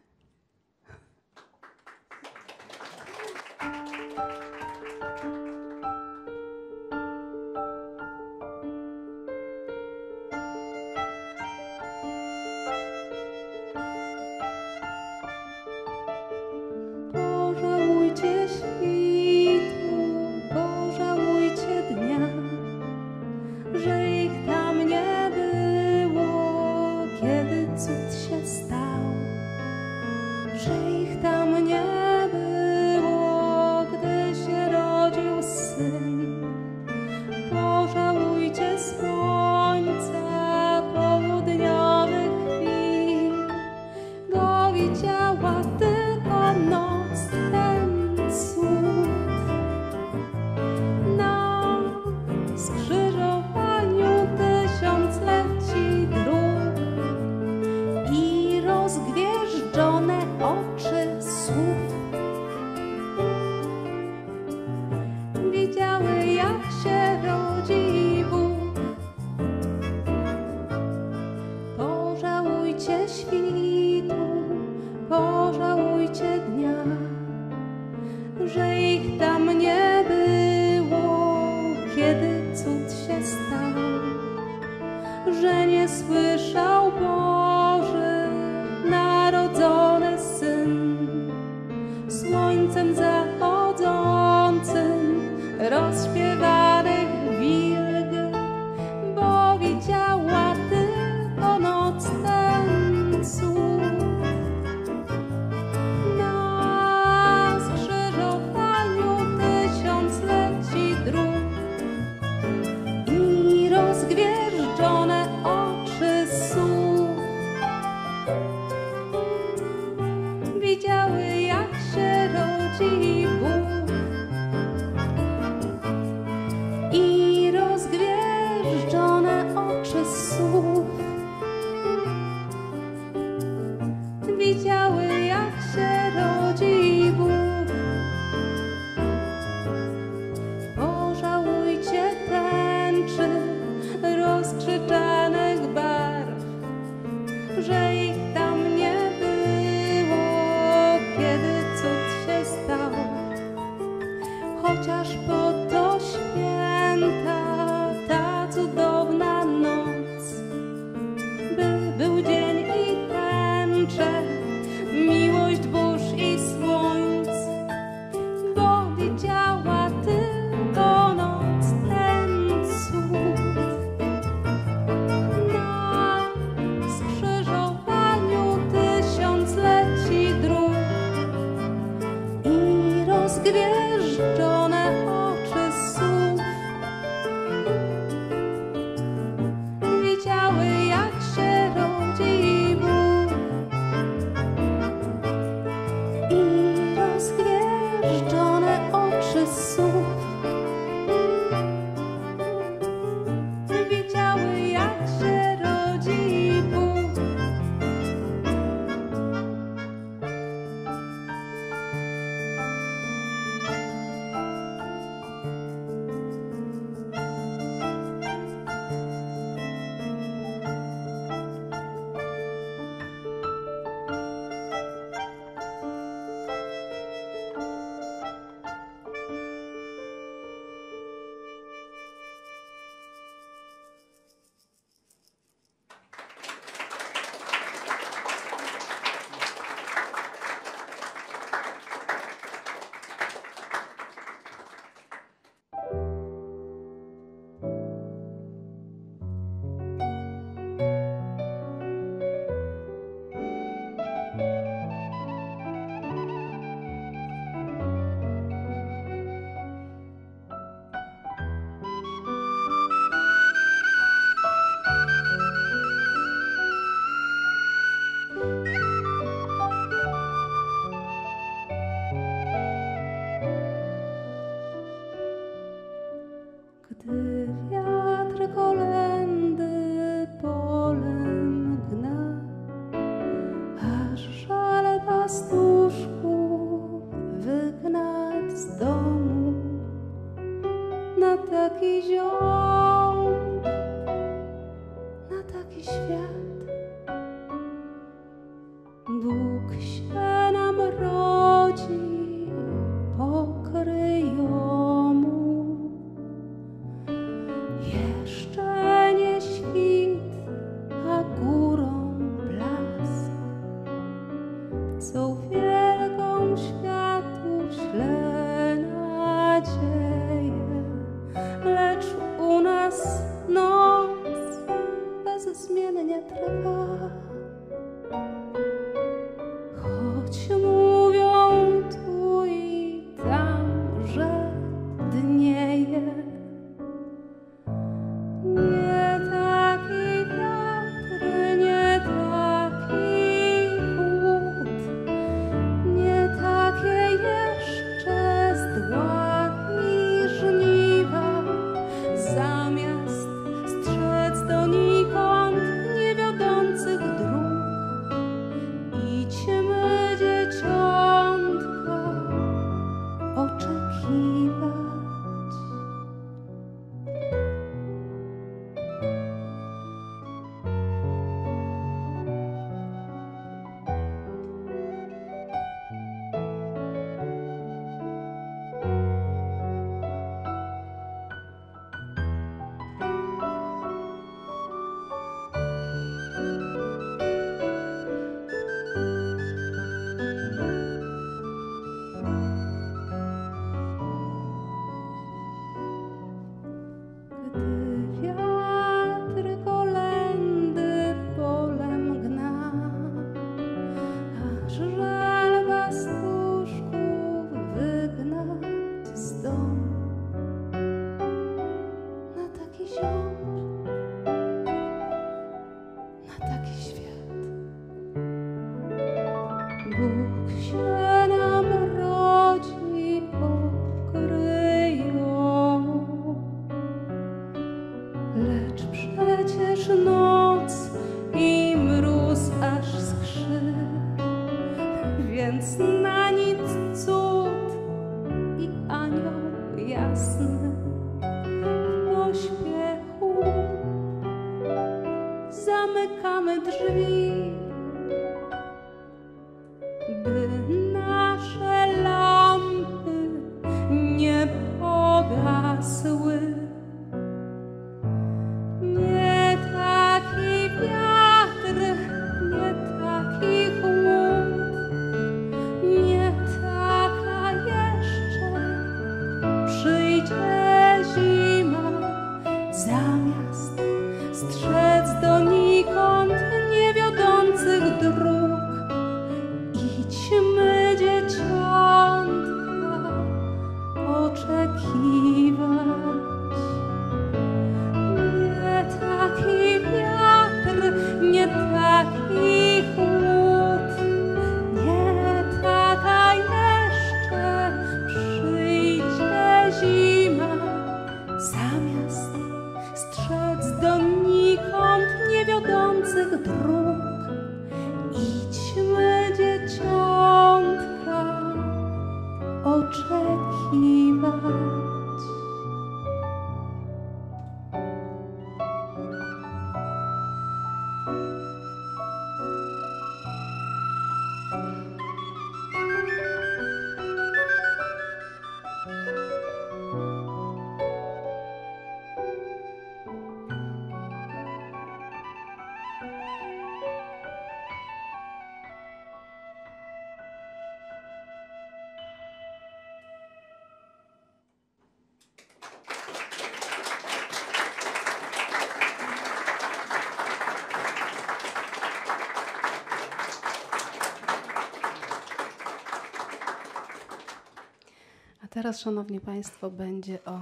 teraz, Szanowni Państwo, będzie o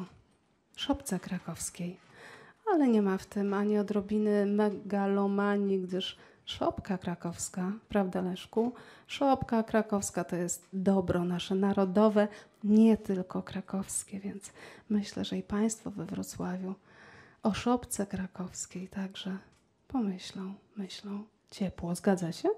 szopce krakowskiej. Ale nie ma w tym ani odrobiny megalomanii, gdyż szopka krakowska, prawda Leszku? Szopka krakowska to jest dobro nasze narodowe, nie tylko krakowskie, więc myślę, że i Państwo we Wrocławiu o szopce krakowskiej także pomyślą, myślą ciepło. Zgadza się?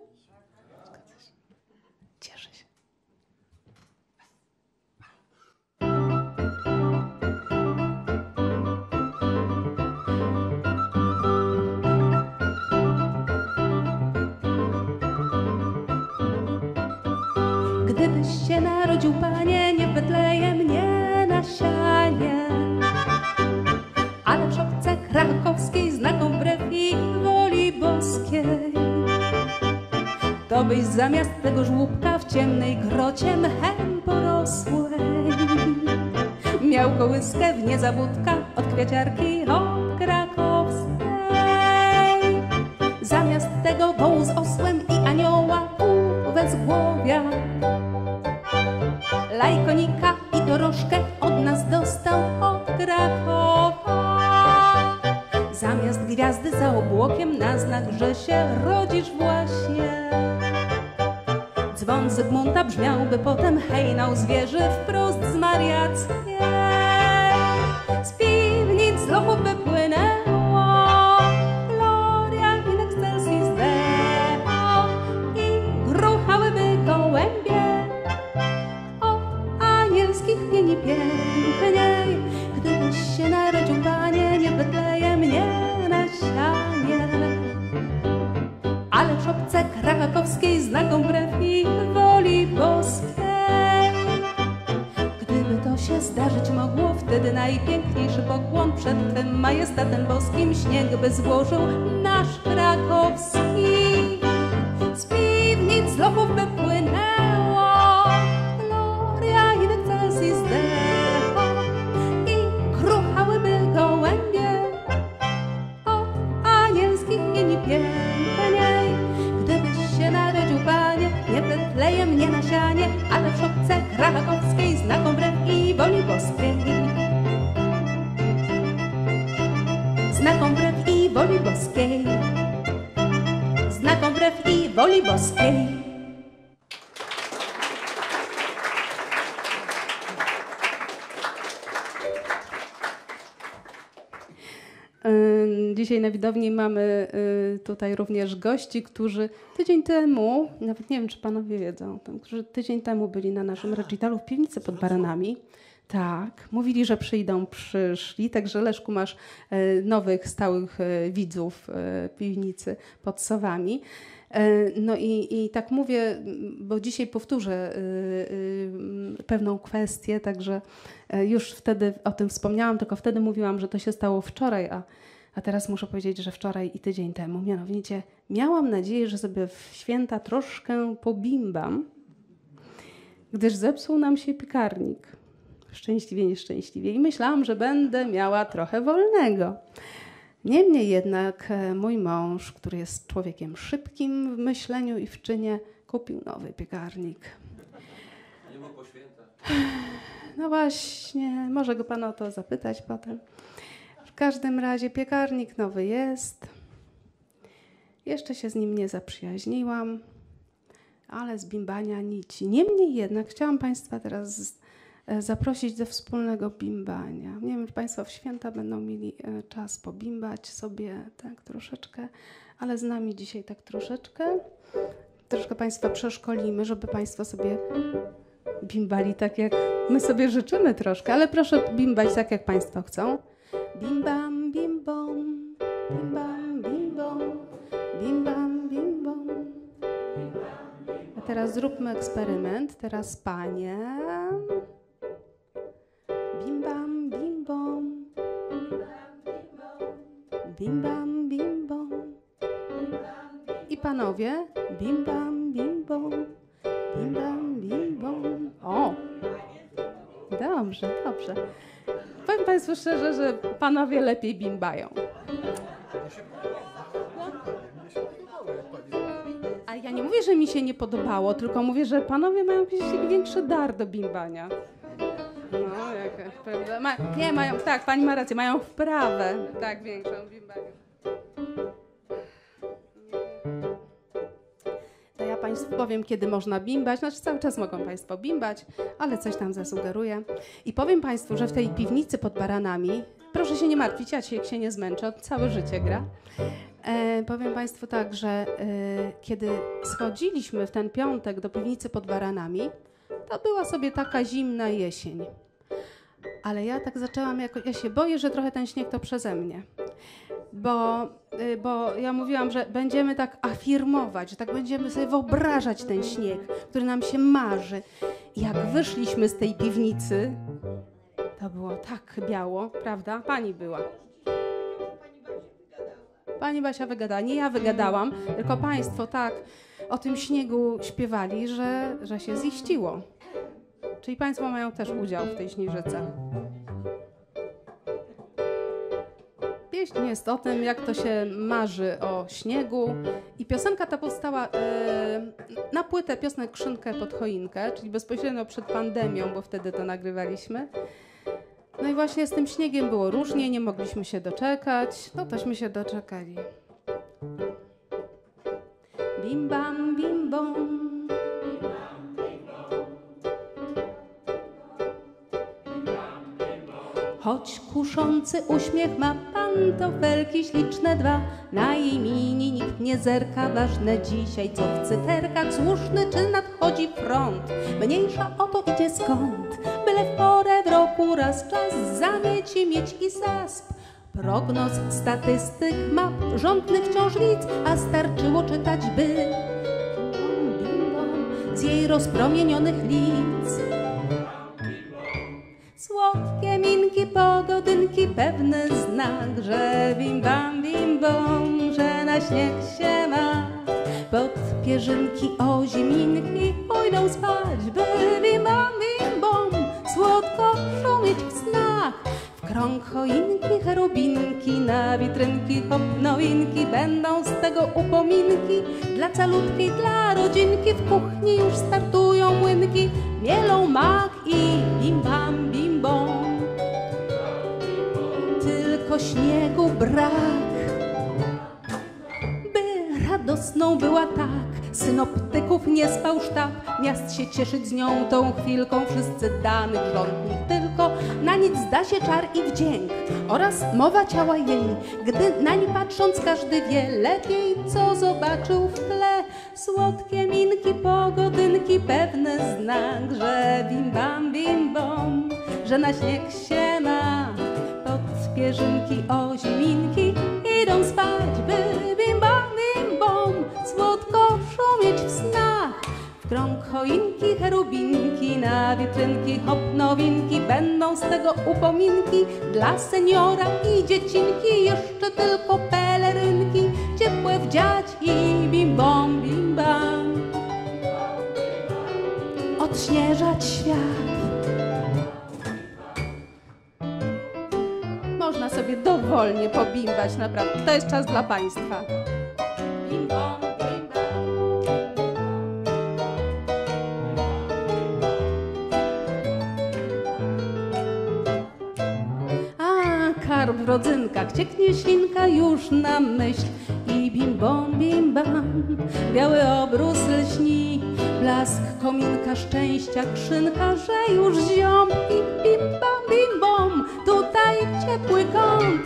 Narodził Panie, nie w Betlejem, nie na sianie. Ale w szopce krakowskiej znaką wbrew i woli boskiej. To byś zamiast tego żłóbka w ciemnej grocie mchem porosłej Miał kołyskę w niezabudka od kwiaciarki od Widowni mamy y, tutaj również gości, którzy tydzień temu, nawet nie wiem, czy panowie wiedzą, którzy tydzień temu byli na naszym recitalu w piwnicy pod Baranami. Tak, mówili, że przyjdą, przyszli, także Leszku masz y, nowych stałych y, widzów piwnicy pod Sowami. No i, i tak mówię, bo dzisiaj powtórzę pewną kwestię, także już wtedy o tym wspomniałam, tylko wtedy mówiłam, że to się stało wczoraj, a, a teraz muszę powiedzieć, że wczoraj i tydzień temu. Mianowicie miałam nadzieję, że sobie w święta troszkę pobimbam, gdyż zepsuł nam się piekarnik. Szczęśliwie, nieszczęśliwie. I myślałam, że będę miała trochę wolnego. Niemniej jednak e, mój mąż, który jest człowiekiem szybkim w myśleniu i w czynie, kupił nowy piekarnik. Nie mógł po świętach. No właśnie, może go pan o to zapytać potem. Każdym razie piekarnik nowy jest. Jeszcze się z nim nie zaprzyjaźniłam, ale z bimbania nici. Niemniej jednak chciałam Państwa teraz e, zaprosić do wspólnego bimbania. Nie wiem, czy Państwo w święta będą mieli e, czas pobimbać sobie tak troszeczkę, ale z nami dzisiaj tak troszeczkę. Troszkę Państwa przeszkolimy, żeby Państwo sobie bimbali tak, jak my sobie życzymy troszkę, ale proszę bimbać tak, jak Państwo chcą. Bim bam, bim bom, bim bam, bim bom, bim bam, bim bom. A teraz zróbmy eksperyment. Teraz panie. Bim bam, bim bom. Bim bam, bim bom. I panowie. Bim bam, bim bom. Bim bam, bim bom. O! Dobrze, dobrze. Państwu szczerze, że panowie lepiej bimbają. A ja nie mówię, że mi się nie podobało, tylko mówię, że panowie mają większy dar do bimbania. No, jak, prawda? Ma, nie, mają, tak, pani ma rację, mają wprawę, tak, większą powiem, kiedy można bimbać. Znaczy cały czas mogą Państwo bimbać, ale coś tam zasugeruję. I powiem Państwu, że w tej piwnicy pod baranami, proszę się nie martwić, ja się, jak się nie zmęczę, całe życie gra. E, powiem Państwu tak, że e, kiedy schodziliśmy w ten piątek do piwnicy pod baranami, to była sobie taka zimna jesień. Ale ja tak zaczęłam, jako, ja się boję, że trochę ten śnieg to przeze mnie. Bo, y, bo ja mówiłam, że będziemy tak afirmować, że tak będziemy sobie wyobrażać ten śnieg, który nam się marzy. Jak wyszliśmy z tej piwnicy, to było tak biało, prawda? Pani była. Pani Basia wygadała. Nie ja wygadałam, tylko Państwo tak o tym śniegu śpiewali, że, że się ziściło. Czyli Państwo mają też udział w tej śnieżyce. Pieśń jest o tym, jak to się marzy o śniegu. I piosenka ta powstała e, na płytę piosenek Szynkę pod choinkę, czyli bezpośrednio przed pandemią, bo wtedy to nagrywaliśmy. No i właśnie z tym śniegiem było różnie, nie mogliśmy się doczekać. No tośmy się doczekali. Bim bam, bim bom. Choć kuszący uśmiech ma pantofelki śliczne dwa, na nikt nie zerka, ważne dzisiaj co w cyterkach słuszny czy nadchodzi front. Mniejsza o to idzie skąd, byle w porę w roku raz czas zamieci mieć i zasp. Prognoz statystyk map rządnych wciąż widz, a starczyło czytać by z jej rozpromienionych lic. Pogodynki, pewny znak, że bim bam bim bom, że na śnieg się ma. Pod pierzynki oziminki pójdą spać, by bim bam bim bom, słodko szumieć w snach. W krąg choinki, cherubinki, na witrynki, hop nowinki, będą z tego upominki. Dla calutkiej, dla rodzinki, w kuchni już startują młynki, mielą mak i bim bam bim bom. Tylko śniegu brak by radosną była tak. Synoptyków nie spał sztab, miast się cieszyć z nią tą chwilką, wszyscy danych rządnych tylko na nic zda się czar i wdzięk oraz mowa ciała jej, gdy nań patrząc każdy wie lepiej, co zobaczył w tle. Słodkie minki, pogodynki, pewny znak, że bim bam bim bom, że na śnieg się ma. Pod pierzynki oziminki idą spać, by bim bam bom, słodko szumieć w snach. W krąg choinki, cherubinki, na witrynki, hop nowinki, będą z tego upominki dla seniora i dziecinki, jeszcze tylko pelerynki, ciepłe wdziać i bim bom, bim bam. Odśnieżać świat. Można sobie dowolnie pobimbać, naprawdę. To jest czas dla Państwa. Bim bom, bim. A, karp w rodzynkach, cieknie ślinka już na myśl i bim bom, bim bam, biały obrus lśni, blask kominka szczęścia, krzynka, że już ziom i bim bam, bim bom, tutaj ciepły kąt.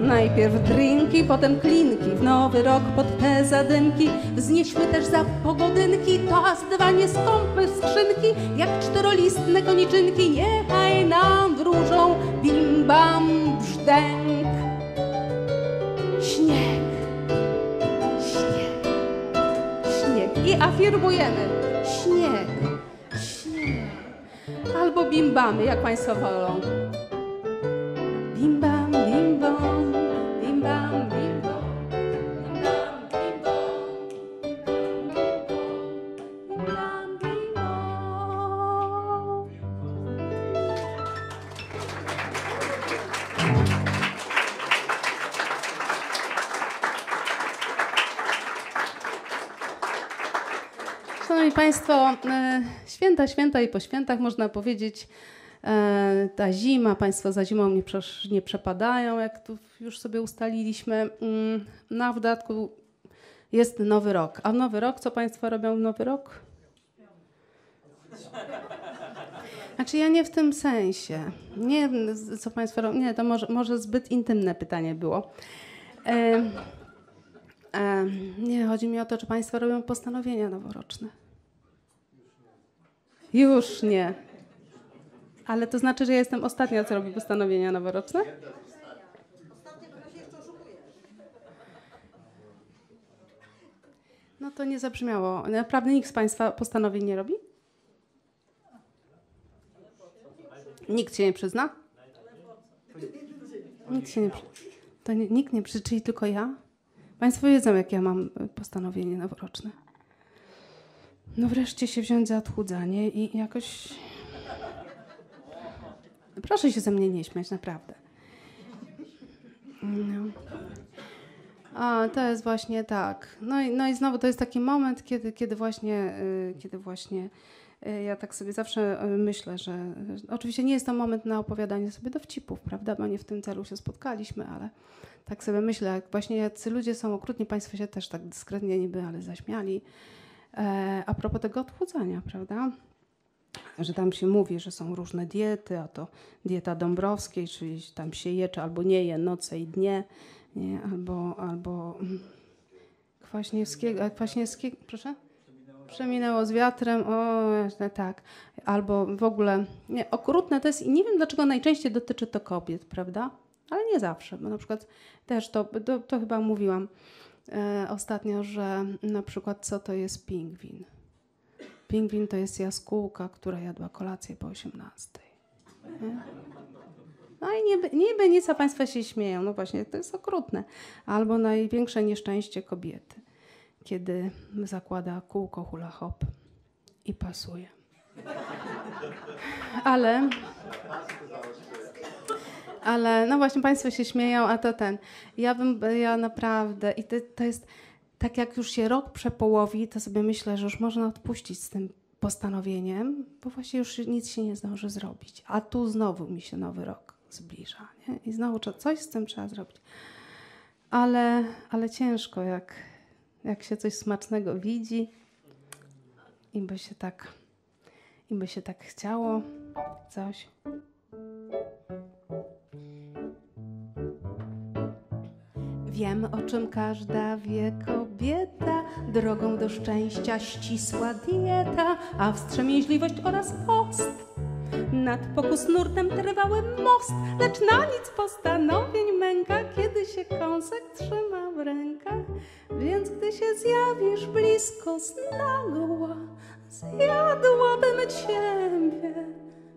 Najpierw drinki, potem klinki, w nowy rok pod te zadymki. Wznieśmy też za pogodynki, to a z dwa nie skąpmy skrzynki, jak czterolistne koniczynki, niechaj nam wróżą. Bim bam brzdęk. Śnieg, śnieg, śnieg. I afirmujemy. Śnieg, śnieg, albo bimbamy, jak Państwo wolą. Szanowni Państwo, e, święta, święta i po świętach można powiedzieć, ta zima, Państwo za zimą nie, nie przepadają, jak tu już sobie ustaliliśmy. Mm, No a w dodatku jest nowy rok. A nowy rok, co Państwo robią w nowy rok? Znaczy ja nie w tym sensie. Nie, co Państwo robią. Nie, to może, może zbyt intymne pytanie było. E, e, nie, chodzi mi o to, czy Państwo robią postanowienia noworoczne. Już nie. Ale to znaczy, że ja jestem ostatnia, co robi postanowienia noworoczne? No to nie zabrzmiało. Naprawdę nikt z Państwa postanowień nie robi? Nikt się nie przyzna? Nikt się nie przy... To nikt nie przy... Czyli tylko ja? Państwo wiedzą, jak ja mam y, postanowienie noworoczne. No wreszcie się wziąć za odchudzanie i jakoś... Proszę się ze mnie nie śmiać, naprawdę. No. A, to jest właśnie tak. No i, no i znowu to jest taki moment, kiedy, kiedy właśnie, y, kiedy właśnie y, ja tak sobie zawsze y, myślę, że oczywiście nie jest to moment na opowiadanie sobie dowcipów, prawda, bo nie w tym celu się spotkaliśmy, ale tak sobie myślę, jak właśnie jacy ludzie są okrutni, państwo się też tak dyskretnie niby, ale zaśmiali. E, a propos tego odchudzania, prawda, że tam się mówi, że są różne diety, a to dieta Dąbrowskiej, czyli tam się je, czy albo nie je noce i dnie, nie, albo, albo mm, Kwaśniewskiego, a Kwaśniewskiego, proszę? Przeminęło z wiatrem, o tak. Albo w ogóle, nie, okrutne to jest i nie wiem dlaczego najczęściej dotyczy to kobiet, prawda? Ale nie zawsze, bo na przykład też to, to, to chyba mówiłam e, ostatnio, że na przykład co to jest pingwin. Pingwin to jest jaskółka, która jadła kolację po 18. Nie? No i niby, niby nic, a Państwo się śmieją. No właśnie, to jest okrutne. Albo największe nieszczęście kobiety, kiedy zakłada kółko hula hop i pasuje. Ale, ale no właśnie Państwo się śmieją, a to ten. Ja bym, ja naprawdę, i to, to jest tak jak już się rok przepołowi, to sobie myślę, że już można odpuścić z tym postanowieniem, bo właśnie już nic się nie zdąży zrobić. A tu znowu mi się nowy rok zbliża. Nie? I znowu coś z tym trzeba zrobić. Ale, ale ciężko, jak, jak się coś smacznego widzi i by się tak, i by się tak chciało coś. Wiem, o czym każda wie kobieta, drogą do szczęścia ścisła dieta, a wstrzemięźliwość oraz post. Nad pokus nurtem trwały most, lecz na nic postanowień męka, kiedy się kąsek trzyma w rękach. Więc gdy się zjawisz blisko znagła, zjadłabym ciebie,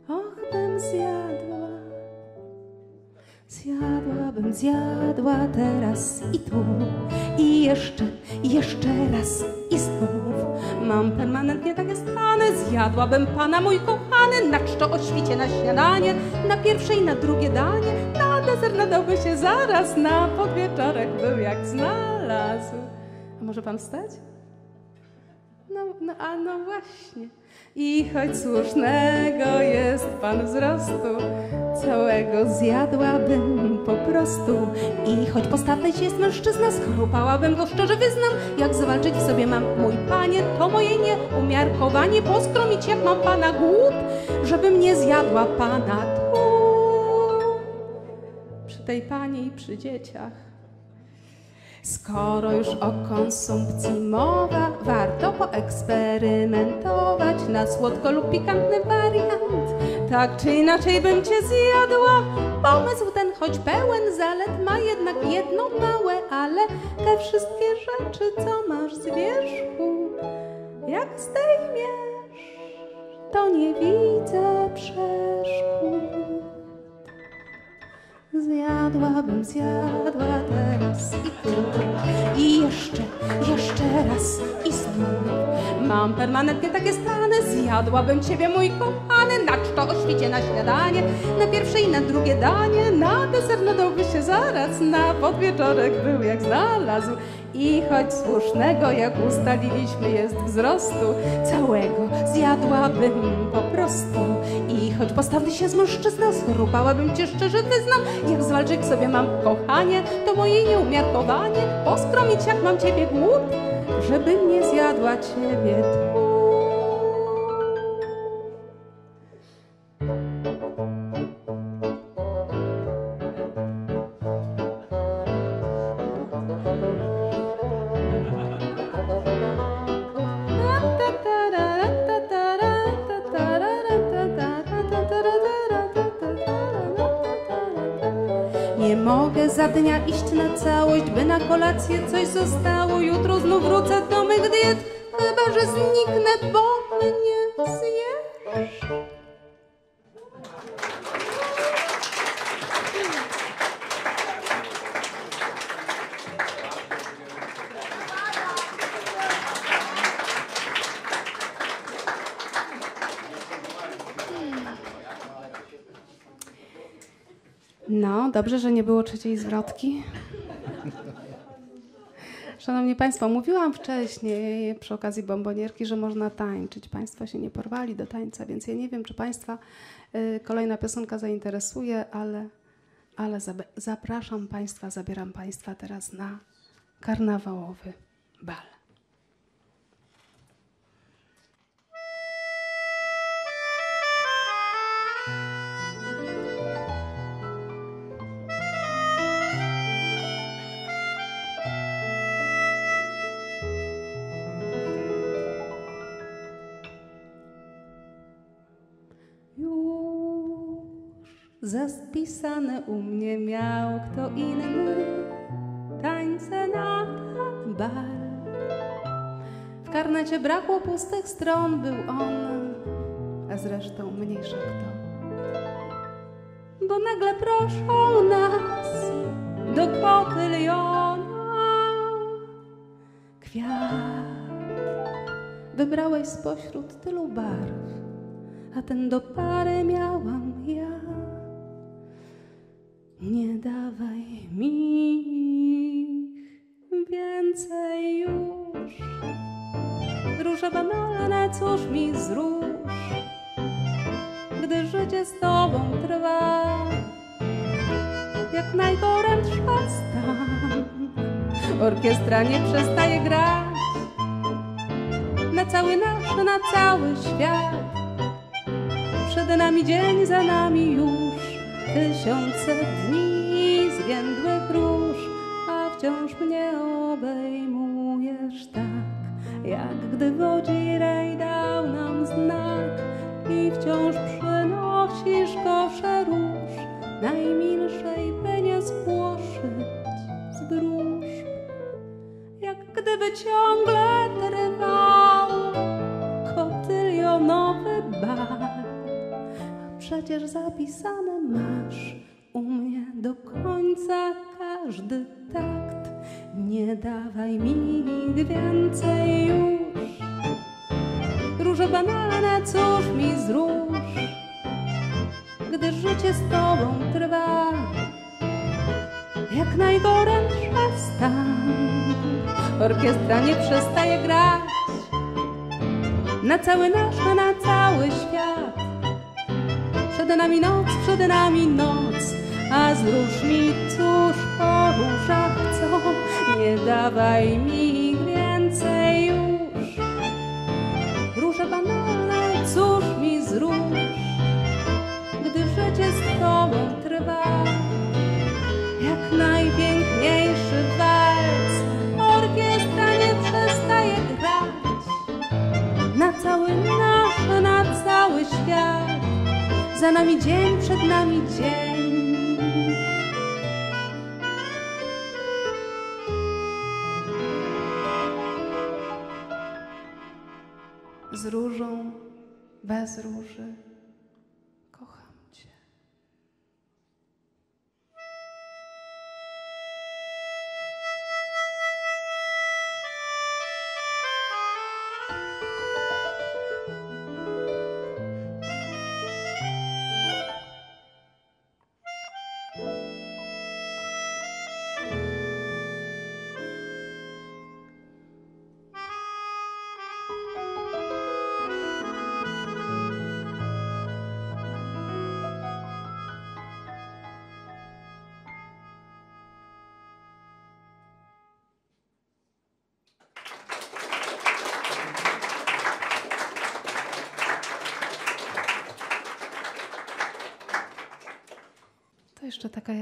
och bym zjadła. Zjadłabym, zjadła teraz i tu. I jeszcze, jeszcze raz i znów. Mam permanentnie takie stany. Zjadłabym pana mój kochany. Na czczo o świcie na śniadanie Na pierwsze i na drugie danie. Na deser nadałby się zaraz Na podwieczorek był jak znalazł. A może pan wstać? No, no, a no właśnie. I choć słusznego jest pan wzrostu, całego zjadłabym po prostu. I choć postawny jest mężczyzna, schrupałabym go szczerze wyznam. Jak zawalczyć w sobie mam, mój panie, to moje nieumiarkowanie. Poskromić jak mam pana głód, żebym nie zjadła pana tu. Przy tej pani i przy dzieciach. Skoro już o konsumpcji mowa, warto poeksperymentować na słodko lub pikantny wariant. Tak czy inaczej bym cię zjadła. Pomysł ten, choć pełen zalet, ma jednak jedno małe, ale te wszystkie rzeczy, co masz z wierzchu, jak zdejmiesz, to nie widzę przeszkód. Zjadłabym, zjadła teraz i tu. I jeszcze, jeszcze raz i znów. Mam permanentnie takie stany. Zjadłabym ciebie, mój kochany. Na czczo o świcie na śniadanie. Na pierwsze i na drugie danie. Na deser nadałby się zaraz. Na podwieczorek był jak znalazł i choć słusznego, jak ustaliliśmy, jest wzrostu, całego zjadłabym po prostu. I choć postawny się z mężczyzna, schrupałabym cię szczerze wyznam, jak zwalczyć sobie mam kochanie, to moje nieumiarkowanie, poskromić jak mam ciebie głód, żebym nie zjadła ciebie dnia iść na całość, by na kolację coś zostało. Jutro znów wrócę do mych diet, chyba że zniknę, bo mnie dobrze, że nie było trzeciej zwrotki. Szanowni Państwo, mówiłam wcześniej przy okazji bombonierki, że można tańczyć. Państwo się nie porwali do tańca, więc ja nie wiem, czy Państwa y, kolejna piosenka zainteresuje, ale, ale zapraszam Państwa, zabieram Państwa teraz na karnawałowy bal. Zaspisane u mnie miał kto inny tańce na ten bal. W karnecie brakło pustych stron, był on, a zresztą mniejsza kto. Bo nagle proszą nas do kotyliona kwiat. Wybrałeś spośród tylu barw, a ten do pary miałam ja. Nie dawaj mi więcej już. Róże banalne, cóż mi zróż, gdy życie z tobą trwa. Jak najgorętsza stan, orkiestra nie przestaje grać. Na cały nasz, na cały świat przed nami dzień, za nami już tysiące dni zwiędłych róż, a wciąż mnie obejmujesz tak, jak gdy wodzirej dał nam znak i wciąż przynosisz kosze róż, najmilszej by nie spłoszyć z dróż. Jak gdyby ciągle trwał kotylionowy bal. Przecież zapisane masz u mnie do końca każdy takt. Nie dawaj mi więcej już. Róże banalne, cóż mi zróż, gdy życie z tobą trwa. Jak najgorętsza stan, orkiestra nie przestaje grać. Na cały nasz, na cały świat. Przed nami noc, przed nami noc, a z róż mi cóż po różach chcą. Nie dawaj mi więcej już. Róże banalne, cóż mi zróż, gdy życie z tobą trwa. Za nami dzień, przed nami dzień. Z różą, bez róży,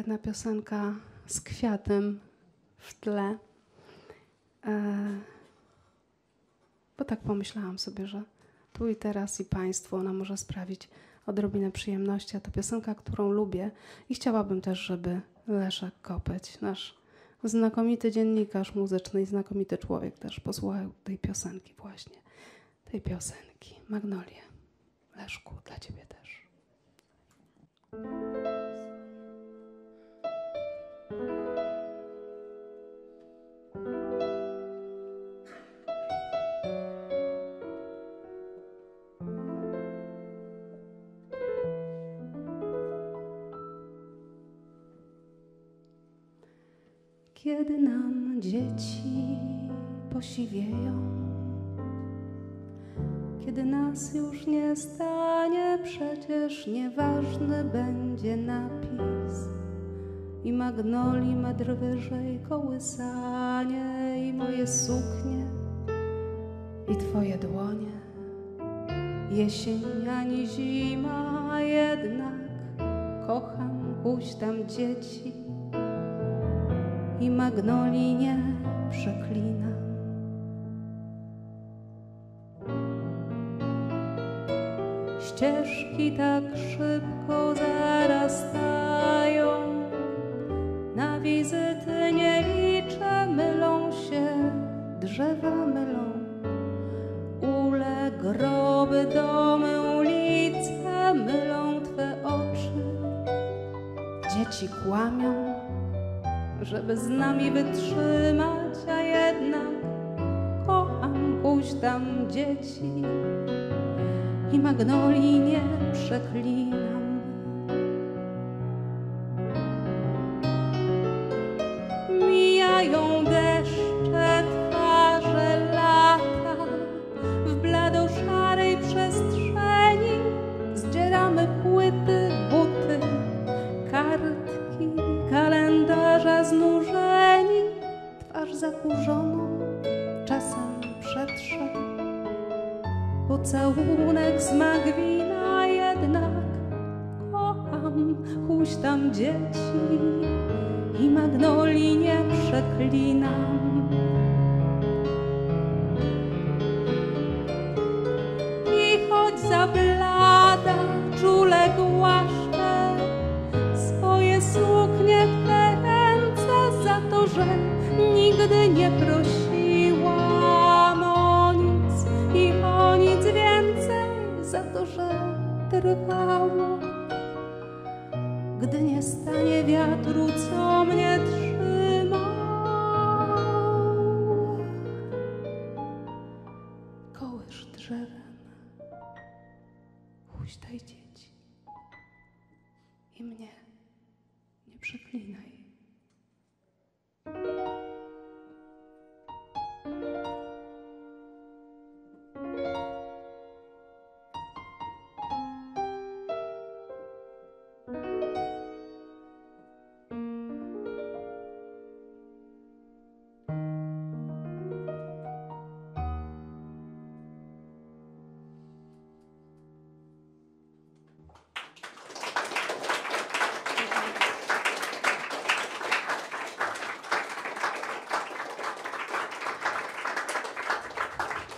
jedna piosenka z kwiatem w tle. E, bo tak pomyślałam sobie, że tu i teraz i Państwu ona może sprawić odrobinę przyjemności. A to piosenka, którą lubię i chciałabym też, żeby Leszek Kopeć, nasz znakomity dziennikarz muzyczny i znakomity człowiek też posłuchał tej piosenki właśnie. Tej piosenki. Magnolie. Leszku, dla Ciebie też. Kiedy nam dzieci posiwieją, kiedy nas już nie stanie, przecież nieważny będzie napis i magnoli metr wyżej kołysanie i moje suknie i twoje dłonie. Jesień ani zima, jednak kocham pójść tam dzieci i magnolii nie przeklinam. Ścieżki tak szybko zarastają, nami wytrzymać, a jednak kocham tam dzieci i magnolii nie przeklinam.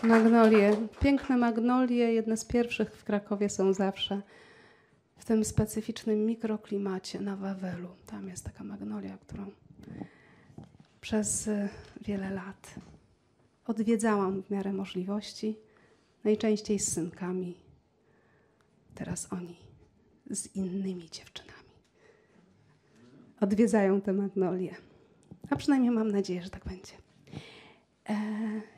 Magnolie, piękne magnolie, jedne z pierwszych w Krakowie są zawsze w tym specyficznym mikroklimacie na Wawelu. Tam jest taka magnolia, którą przez y, wiele lat odwiedzałam w miarę możliwości, najczęściej z synkami. Teraz oni z innymi dziewczynami odwiedzają te magnolie. A przynajmniej mam nadzieję, że tak będzie. E,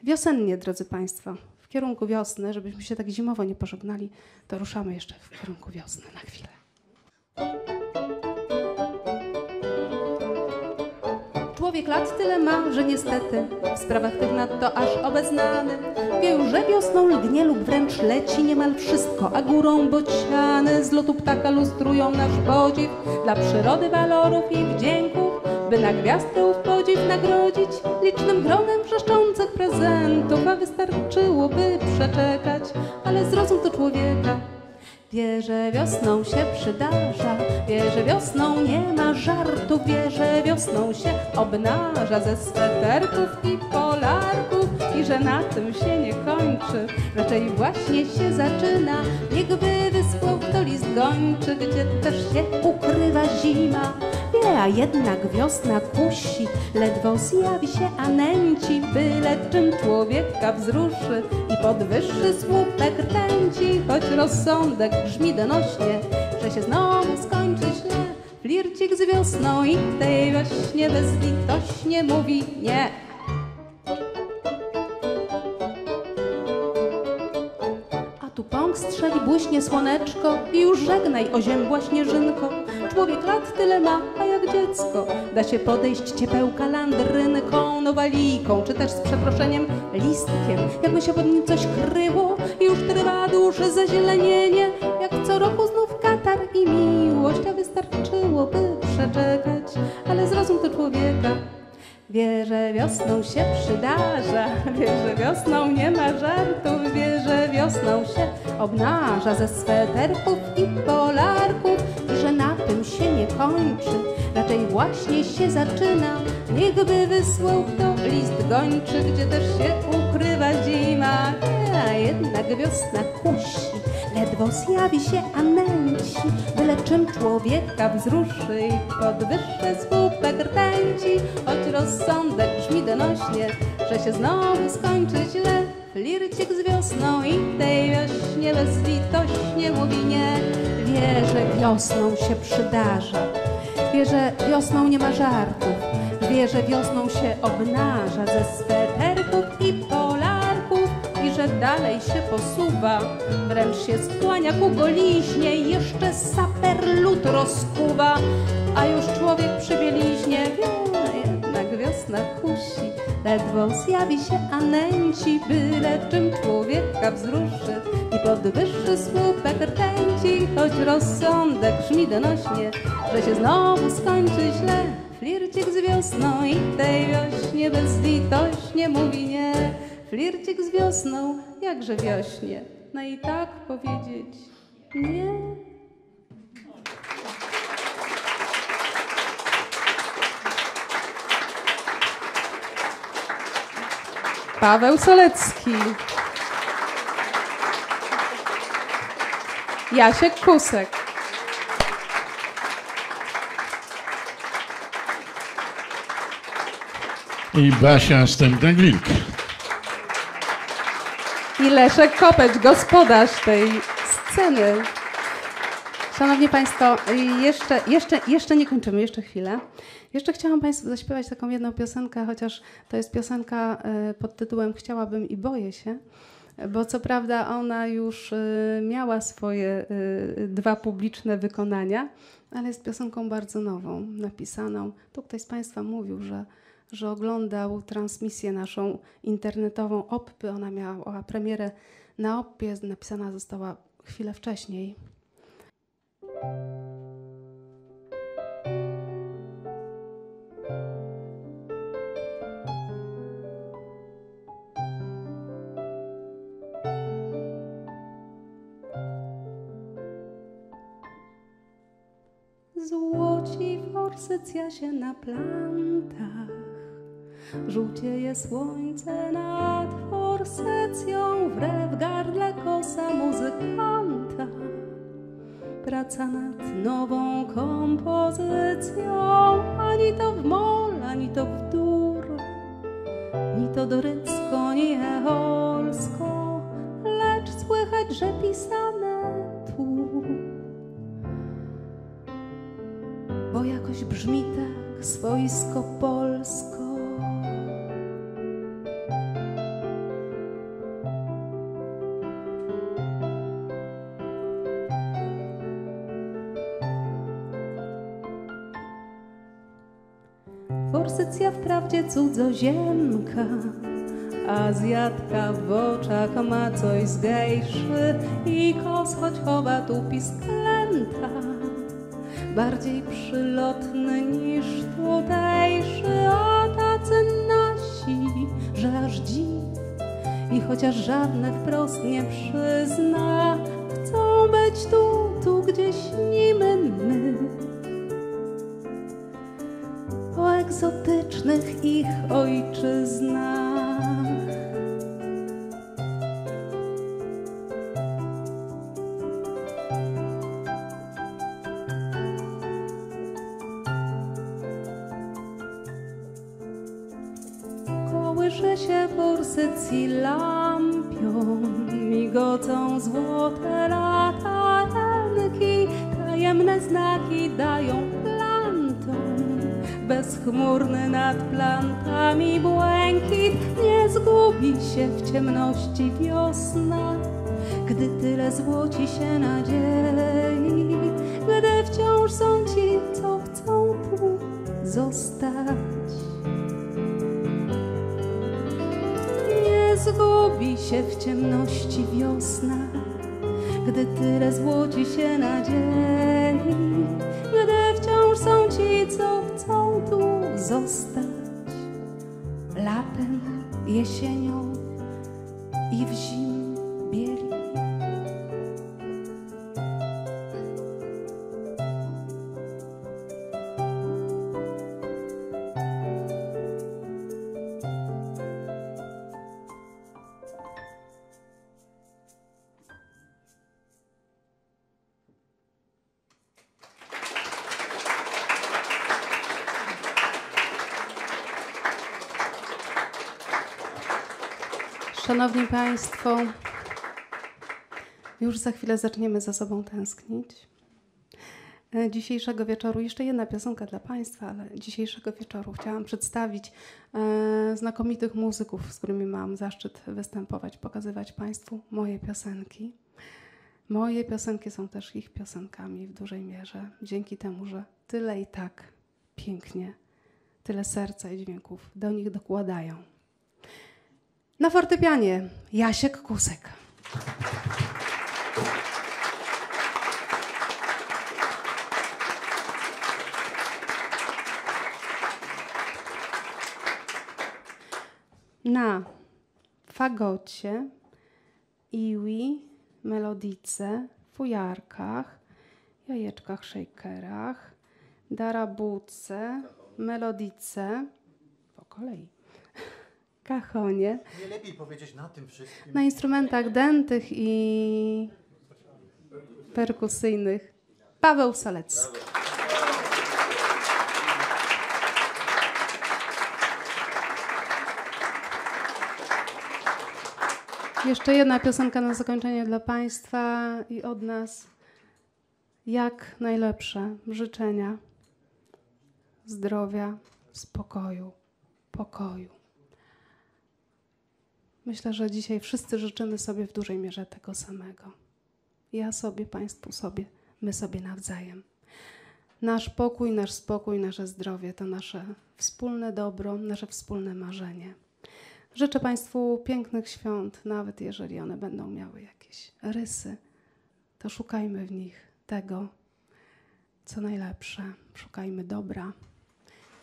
wiosennie, drodzy Państwo, w kierunku wiosny, żebyśmy się tak zimowo nie pożegnali, to ruszamy jeszcze w kierunku wiosny na chwilę. Człowiek lat tyle ma, że niestety w sprawach tych nadto aż obeznany wie że wiosną lgnie lub wręcz leci niemal wszystko, a górą bociany z lotu ptaka lustrują nasz podziw dla przyrody walorów i wdzięków, by na gwiazdkę ów podziw nagrodzić licznym gronem brzeszczących prezentów, a wystarczyłoby przeczekać, ale zrozum to człowieka. Wie, że wiosną się przydarza, wie, że wiosną nie ma żartu, wie, że wiosną się obnaża ze sweterków i polarków i że na tym się nie kończy, raczej właśnie się zaczyna. Niechby wyschł to list gończy, gdzie też się ukrywa zima. A jednak wiosna kusi, ledwo zjawi się, a nęci, byle czym człowieka wzruszy i podwyższy słupek rtęci, choć rozsądek brzmi donośnie, że się znowu skończy źle. Flircik z wiosną i tej wiośnie bezlitośnie mówi nie. A tu rąk strzeli błyśnie słoneczko i już żegnaj oziębła śnieżynko. Człowiek lat tyle ma, a jak dziecko. Da się podejść ciepełka landrynką, nowaliką, czy też z przeproszeniem listkiem, jakby się pod nim coś kryło i już trwa duży zazielenienie, jak co roku znów katar i miłość, a wystarczyłoby przeczekać, ale zrozum to człowieka. Wie, że wiosną się przydarza, wie, że wiosną nie ma żartów, wie, że wiosną się obnaża ze sweterków i polarków kończy, raczej właśnie się zaczyna. Niechby wysłał kto list gończy, gdzie też się ukrywa zima, a jednak wiosna kusi. Ledwo zjawi się, a nęci, byle czym człowieka wzruszy i podwyższy słupek rtęci, choć rozsądek brzmi donośnie, że się znowu skończy źle. Flircik z wiosną i tej wiośnie bezlitośnie mówi nie, wie, że wiosną się przydarza, wie, że wiosną nie ma żartów, wie, że wiosną się obnaża ze sweterków i polarków i że dalej się posuwa, wręcz się skłania ku goliźnie jeszcze saper lód rozkuwa, a już człowiek przy bieliźnie wie, wiosna kusi, ledwo zjawi się, a nęci, byle czym człowieka wzruszy i podwyższy słupek rtęci, choć rozsądek brzmi donośnie, że się znowu skończy źle. Flircik z wiosną i tej wiośnie bezlitośnie mówi nie. Flircik z wiosną, jakże wiośnie, no i tak powiedzieć nie. Paweł Solecki. Jasiek Kusek. I Basia Stępna-Wilk. i Leszek Kopeć, gospodarz tej sceny. Szanowni Państwo, jeszcze, jeszcze, jeszcze nie kończymy, jeszcze chwilę. Jeszcze chciałam Państwu zaśpiewać taką jedną piosenkę, chociaż to jest piosenka e, pod tytułem Chciałabym i boję się, bo co prawda ona już e, miała swoje e, dwa publiczne wykonania, ale jest piosenką bardzo nową, napisaną. Tu ktoś z Państwa mówił, że że oglądał transmisję naszą internetową OPPY. Ona miała premierę na OPPie, napisana została chwilę wcześniej. Złoci forsycja się na plantach Żółcieje słońce nad forsycją, wre w gardle kosa muzykanta. Praca nad nową kompozycją, ani to w mol, ani to w dur, ni to dorycko, ni eolsko, lecz słychać, że pisane tu. Bo jakoś brzmi tak swojsko polsko. Forsycja wprawdzie cudzoziemka, Azjatka w oczach ma coś z gejszy i kos, choć chowa tu pisklęta. Bardziej przylotny niż tutejszy, a tacy nasi, że aż dziw. I chociaż żadne wprost nie przyzna, chcą być tu, tu gdzie śnimy my egzotycznych ich ojczyznach. Zgubi się w ciemności wiosna gdy tyle złoci się nadziei, gdy wciąż są ci, co chcą tu zostać. Nie zgubi się w ciemności wiosna, gdy tyle złoci się nadziei, gdy wciąż są ci, co chcą tu zostać. Latem, jesienią i w zim Szanowni Państwo, już za chwilę zaczniemy za sobą tęsknić. E, Dzisiejszego wieczoru, jeszcze jedna piosenka dla Państwa, ale dzisiejszego wieczoru chciałam przedstawić e, znakomitych muzyków, z którymi mam zaszczyt występować, pokazywać Państwu moje piosenki. Moje piosenki są też ich piosenkami w dużej mierze, dzięki temu, że tyle i tak pięknie, tyle serca i dźwięków do nich dokładają. Na fortepianie Jasiek Kusek. Na fagocie, iwi, melodice, fujarkach, jajeczkach, shakerach, darabuce, melodice, po kolei, kachonie, Nie lepiej powiedzieć na tym wszystkim. na instrumentach dętych i perkusyjnych Paweł Solecki. Jeszcze jedna piosenka na zakończenie dla Państwa i od nas. Jak najlepsze życzenia zdrowia, spokoju, pokoju. Myślę, że dzisiaj wszyscy życzymy sobie w dużej mierze tego samego. Ja sobie, Państwu sobie, my sobie nawzajem. Nasz pokój, nasz spokój, nasze zdrowie to nasze wspólne dobro, nasze wspólne marzenie. Życzę Państwu pięknych świąt, nawet jeżeli one będą miały jakieś rysy, to szukajmy w nich tego, co najlepsze. Szukajmy dobra.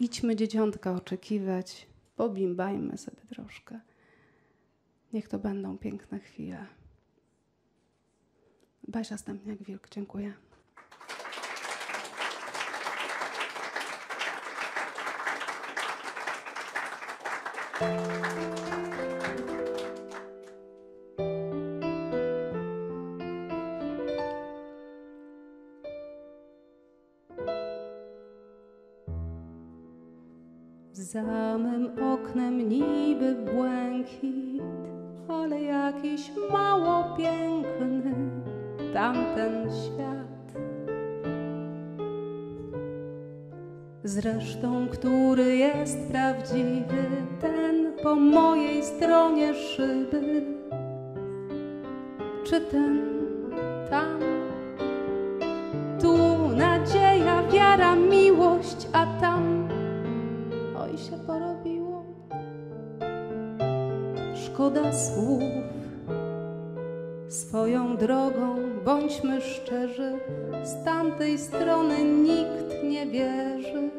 Idźmy dzieciątka oczekiwać, pobimbajmy sobie troszkę. Niech to będą piękne chwile. Basia Stępniak-Wilk, dziękuję. Za mym oknem niby błękit, ale jakiś mało piękny tamten świat. Zresztą, który jest prawdziwy, ten po mojej stronie szyby, czy ten tam? Tu nadzieja, wiara, miłość, a tam oj się porobiło. Szkoda słów. Swoją drogą bądźmy szczerzy, z tamtej strony nikt nie wierzy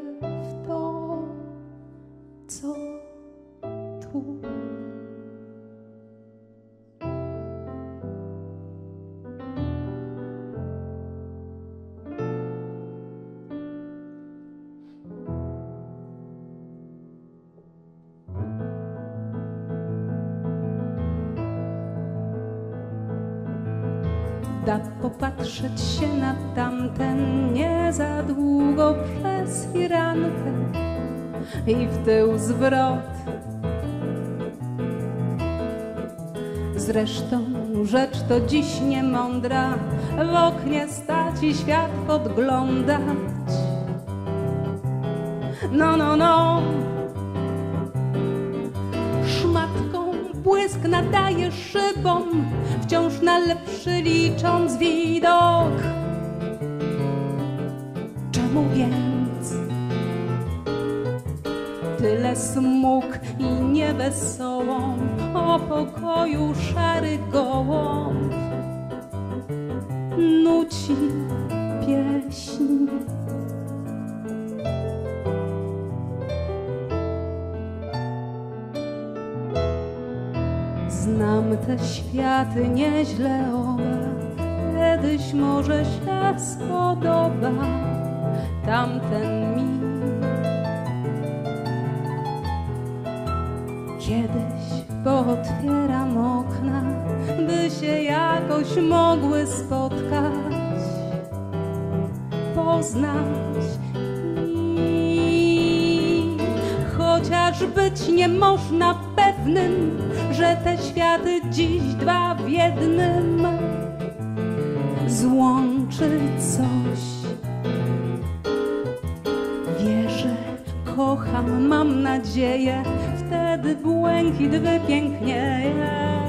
i w tył zwrot. Zresztą rzecz to dziś niemądra, w oknie stać i świat podglądać. No, no, no, szmatką błysk nadaje szybom, wciąż na lepszy licząc widok. Smug i niewesołą o pokoju szary gołąb nuci pieśń? Znam te światy nieźle owe, kiedyś może się spodoba tamten mi. Kiedyś pootwieram okna, by się jakoś mogły spotkać, poznać chociaż być nie można pewnym, że te światy dziś dwa w jednym. Złączy coś. Wierzę, kocham, mam nadzieję, wtedy błękit wypięknieje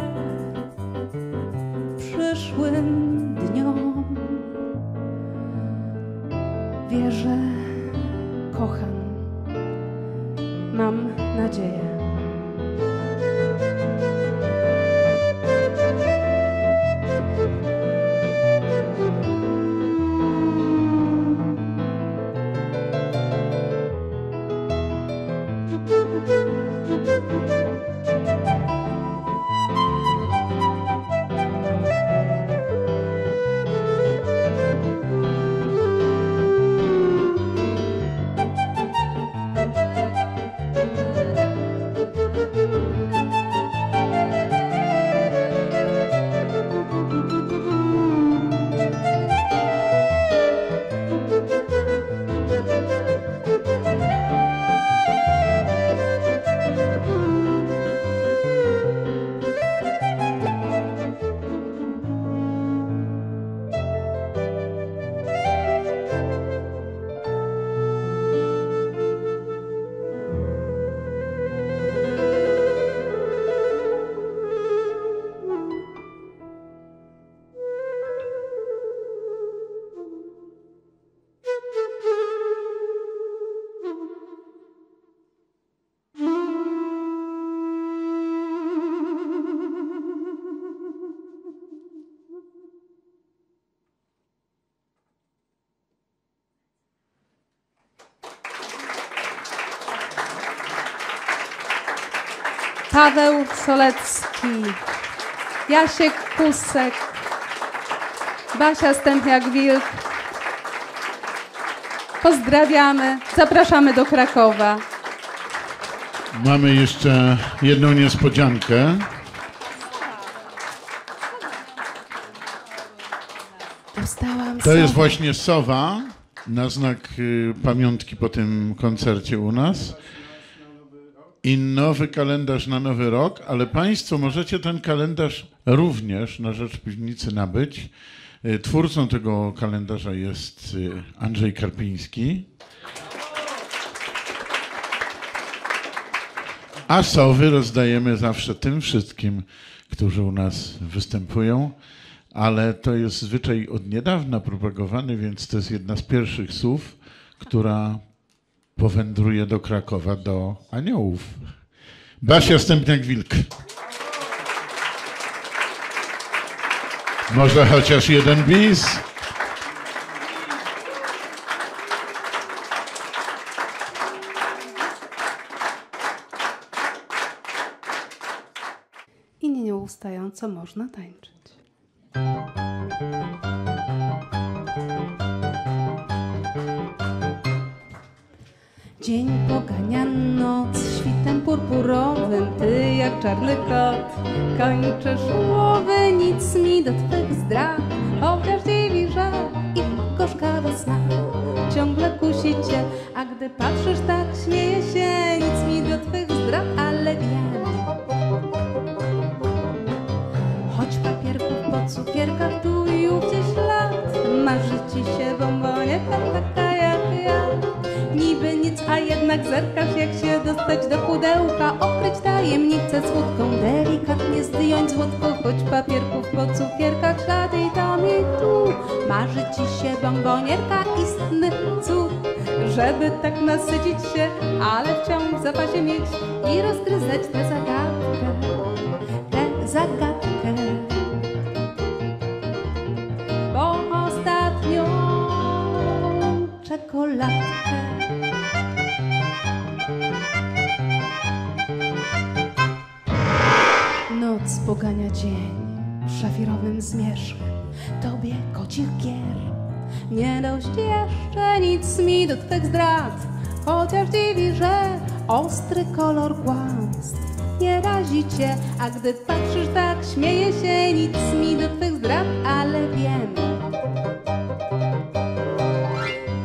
Paweł Solecki, Jasiek Kusek, Basia Stępiak-Wilk. Pozdrawiamy, zapraszamy do Krakowa. Mamy jeszcze jedną niespodziankę. Dostałam To jest właśnie sowa na znak y, pamiątki po tym koncercie u nas. I nowy kalendarz na nowy rok, ale Państwo możecie ten kalendarz również na rzecz piwnicy nabyć. Y, Twórcą tego kalendarza jest y, Andrzej Karpiński. A sowy rozdajemy zawsze tym wszystkim, którzy u nas występują, ale to jest zwyczaj od niedawna propagowany, więc to jest jedna z pierwszych słów, która powędruje do Krakowa, do aniołów. Basia Stępniak-Wilk. Może chociaż jeden bis? I nie nieustająco można tańczyć. Dzień pogania noc świtem purpurowym, ty jak czarny kot. Kończysz łowy, nic mi do twych zdrad, chociaż dziwi, że ich gorzkawa sna ciągle kusi cię, a gdy patrzysz tak śmieje się, nic mi do twych zdrad, ale wiem, Choć papierków po cukierkach tu i ówdzie ślad Marzy ci się bombonieka taka jak ja Niby nic, a jednak zerkasz jak się dostać do pudełka. Okryć tajemnicę słodką, delikatnie zdjąć złotko Choć papierków po cukierkach i tam i tu. Marzy ci się bombonierka, istny cud Żeby tak nasycić się, ale wciąż w zapasie mieć I rozgryzać tę zagadkę, tę zagadkę. Bo ostatnią czekoladkę Noc pogania dzień szafirowym zmierzchem Tobie kocich gier Nie dość jeszcze nic mi do twych zdrad Chociaż dziwi, że ostry kolor kłamstw Nie razi cię, a gdy patrzysz tak Śmieje się nic mi do twych zdrad Ale wiem.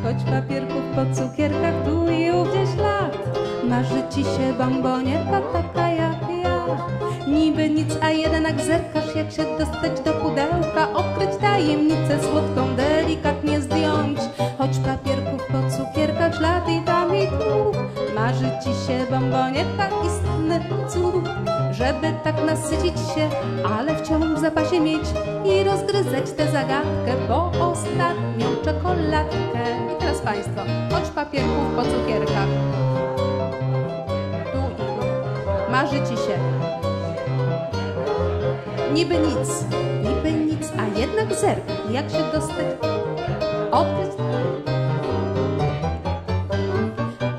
Choć papierków po cukierkach tu i ówdzie ślad Marzy ci się bombonierka taka jak ja Niby nic, a jednak zerkasz jak się dostać do pudełka. Odkryć tajemnicę słodką, delikatnie zdjąć. Choć papierków po cukierkach ślad i tam i tu. Marzy ci się bombonierka, istny cud. Żeby tak nasycić się, ale wciąż w zapasie mieć I rozgryzać tę zagadkę, bo ostatnią czekoladkę. I teraz Państwo, choć papierków po cukierkach. Tu i marzy ci się Niby nic, niby nic, a jednak zer. Jak się dostać? Odkryć?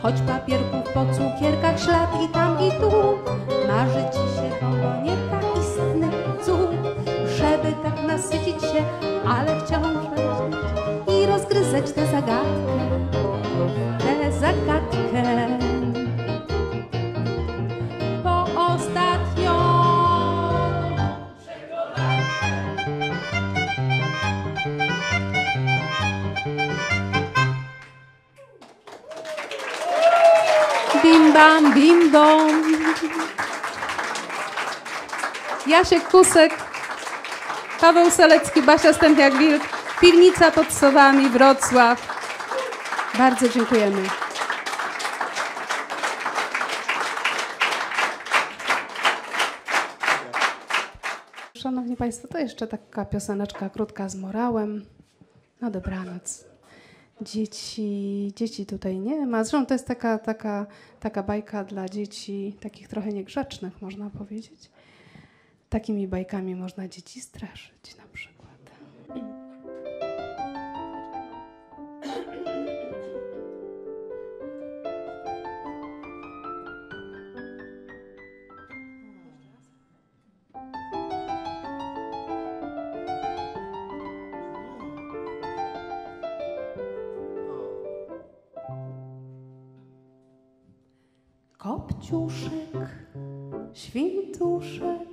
Choć papierków po cukierkach ślad i tam i tu Marzy ci się bombonierka istny cud Żeby tak nasycić się, ale wciąż I rozgryzać tę zagadkę Tę zagadkę bam, bim bom. Jasiek Kusek, Paweł Selecki, Basia Stępiak-Wilk, Piwnica pod Sowami, Wrocław. Bardzo dziękujemy. Szanowni Państwo, to jeszcze taka pioseneczka krótka z morałem. Na dobranoc. Dzieci, dzieci tutaj nie ma. Zresztą to jest taka, taka, taka bajka dla dzieci, takich trochę niegrzecznych, można powiedzieć. Takimi bajkami można dzieci straszyć na przykład. Kopciuszek, świntuszek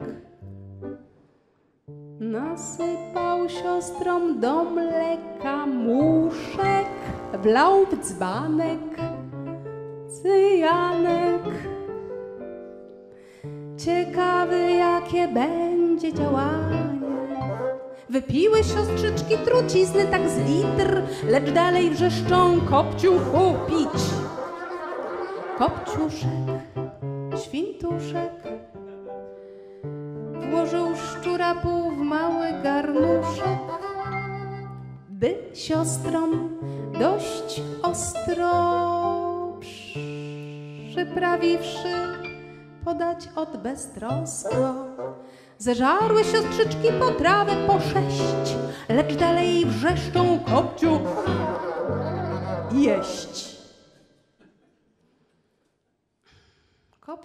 nasypał siostrom do mleka muszek, wlał w dzbanek cyjanek. Ciekawy, jakie będzie działanie. Wypiły siostrzyczki trucizny tak z litr, lecz dalej wrzeszczą kopciuchu pić. Kopciuszek, świntuszek włożył szczura pół w mały garnuszek, by siostrom dość ostro przyprawiwszy podać od beztrosko. Zeżarły siostrzyczki potrawę po sześć, lecz dalej wrzeszczą kopciu jeść.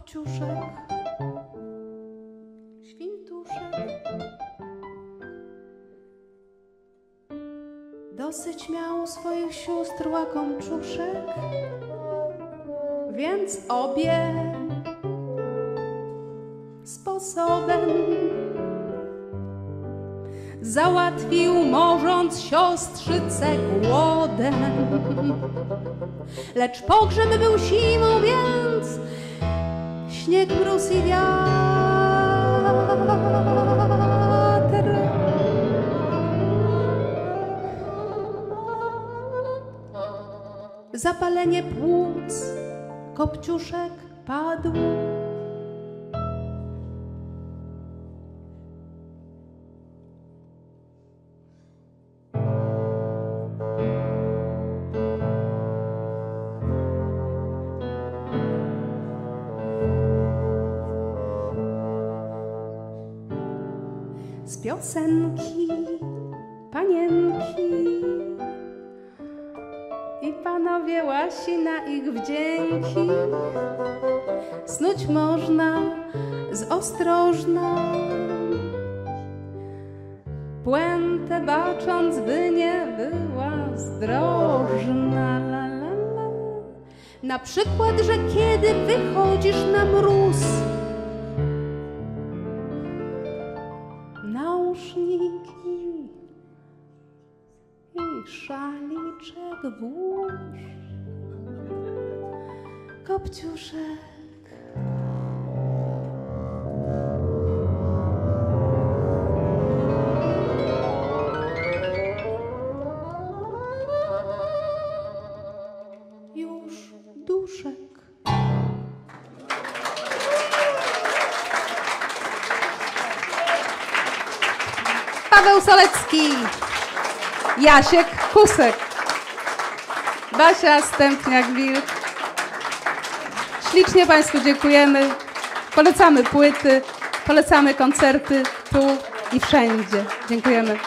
Kopciuszek, świntuszek. Dosyć miał swoich sióstr łakomczuszek, więc obie sposobem załatwił, morząc siostrzycę głodem. Lecz pogrzeb był zimą, więc śnieg, mróz i wiatr. zapalenie płuc, kopciuszek padł. Piosenki panienki i panowie łasi na ich wdzięki. Snuć można z ostrożną puentę bacząc, by nie była zdrożna. La, la, la. Na przykład, że kiedy wychodzisz na mróz, szaliczek włóż. Kopciuszek. Paweł Solecki, Jasiek Kusek, Basia Stępniak-Wilk. Ślicznie Państwu dziękujemy. Polecamy płyty, polecamy koncerty tu i wszędzie. Dziękujemy.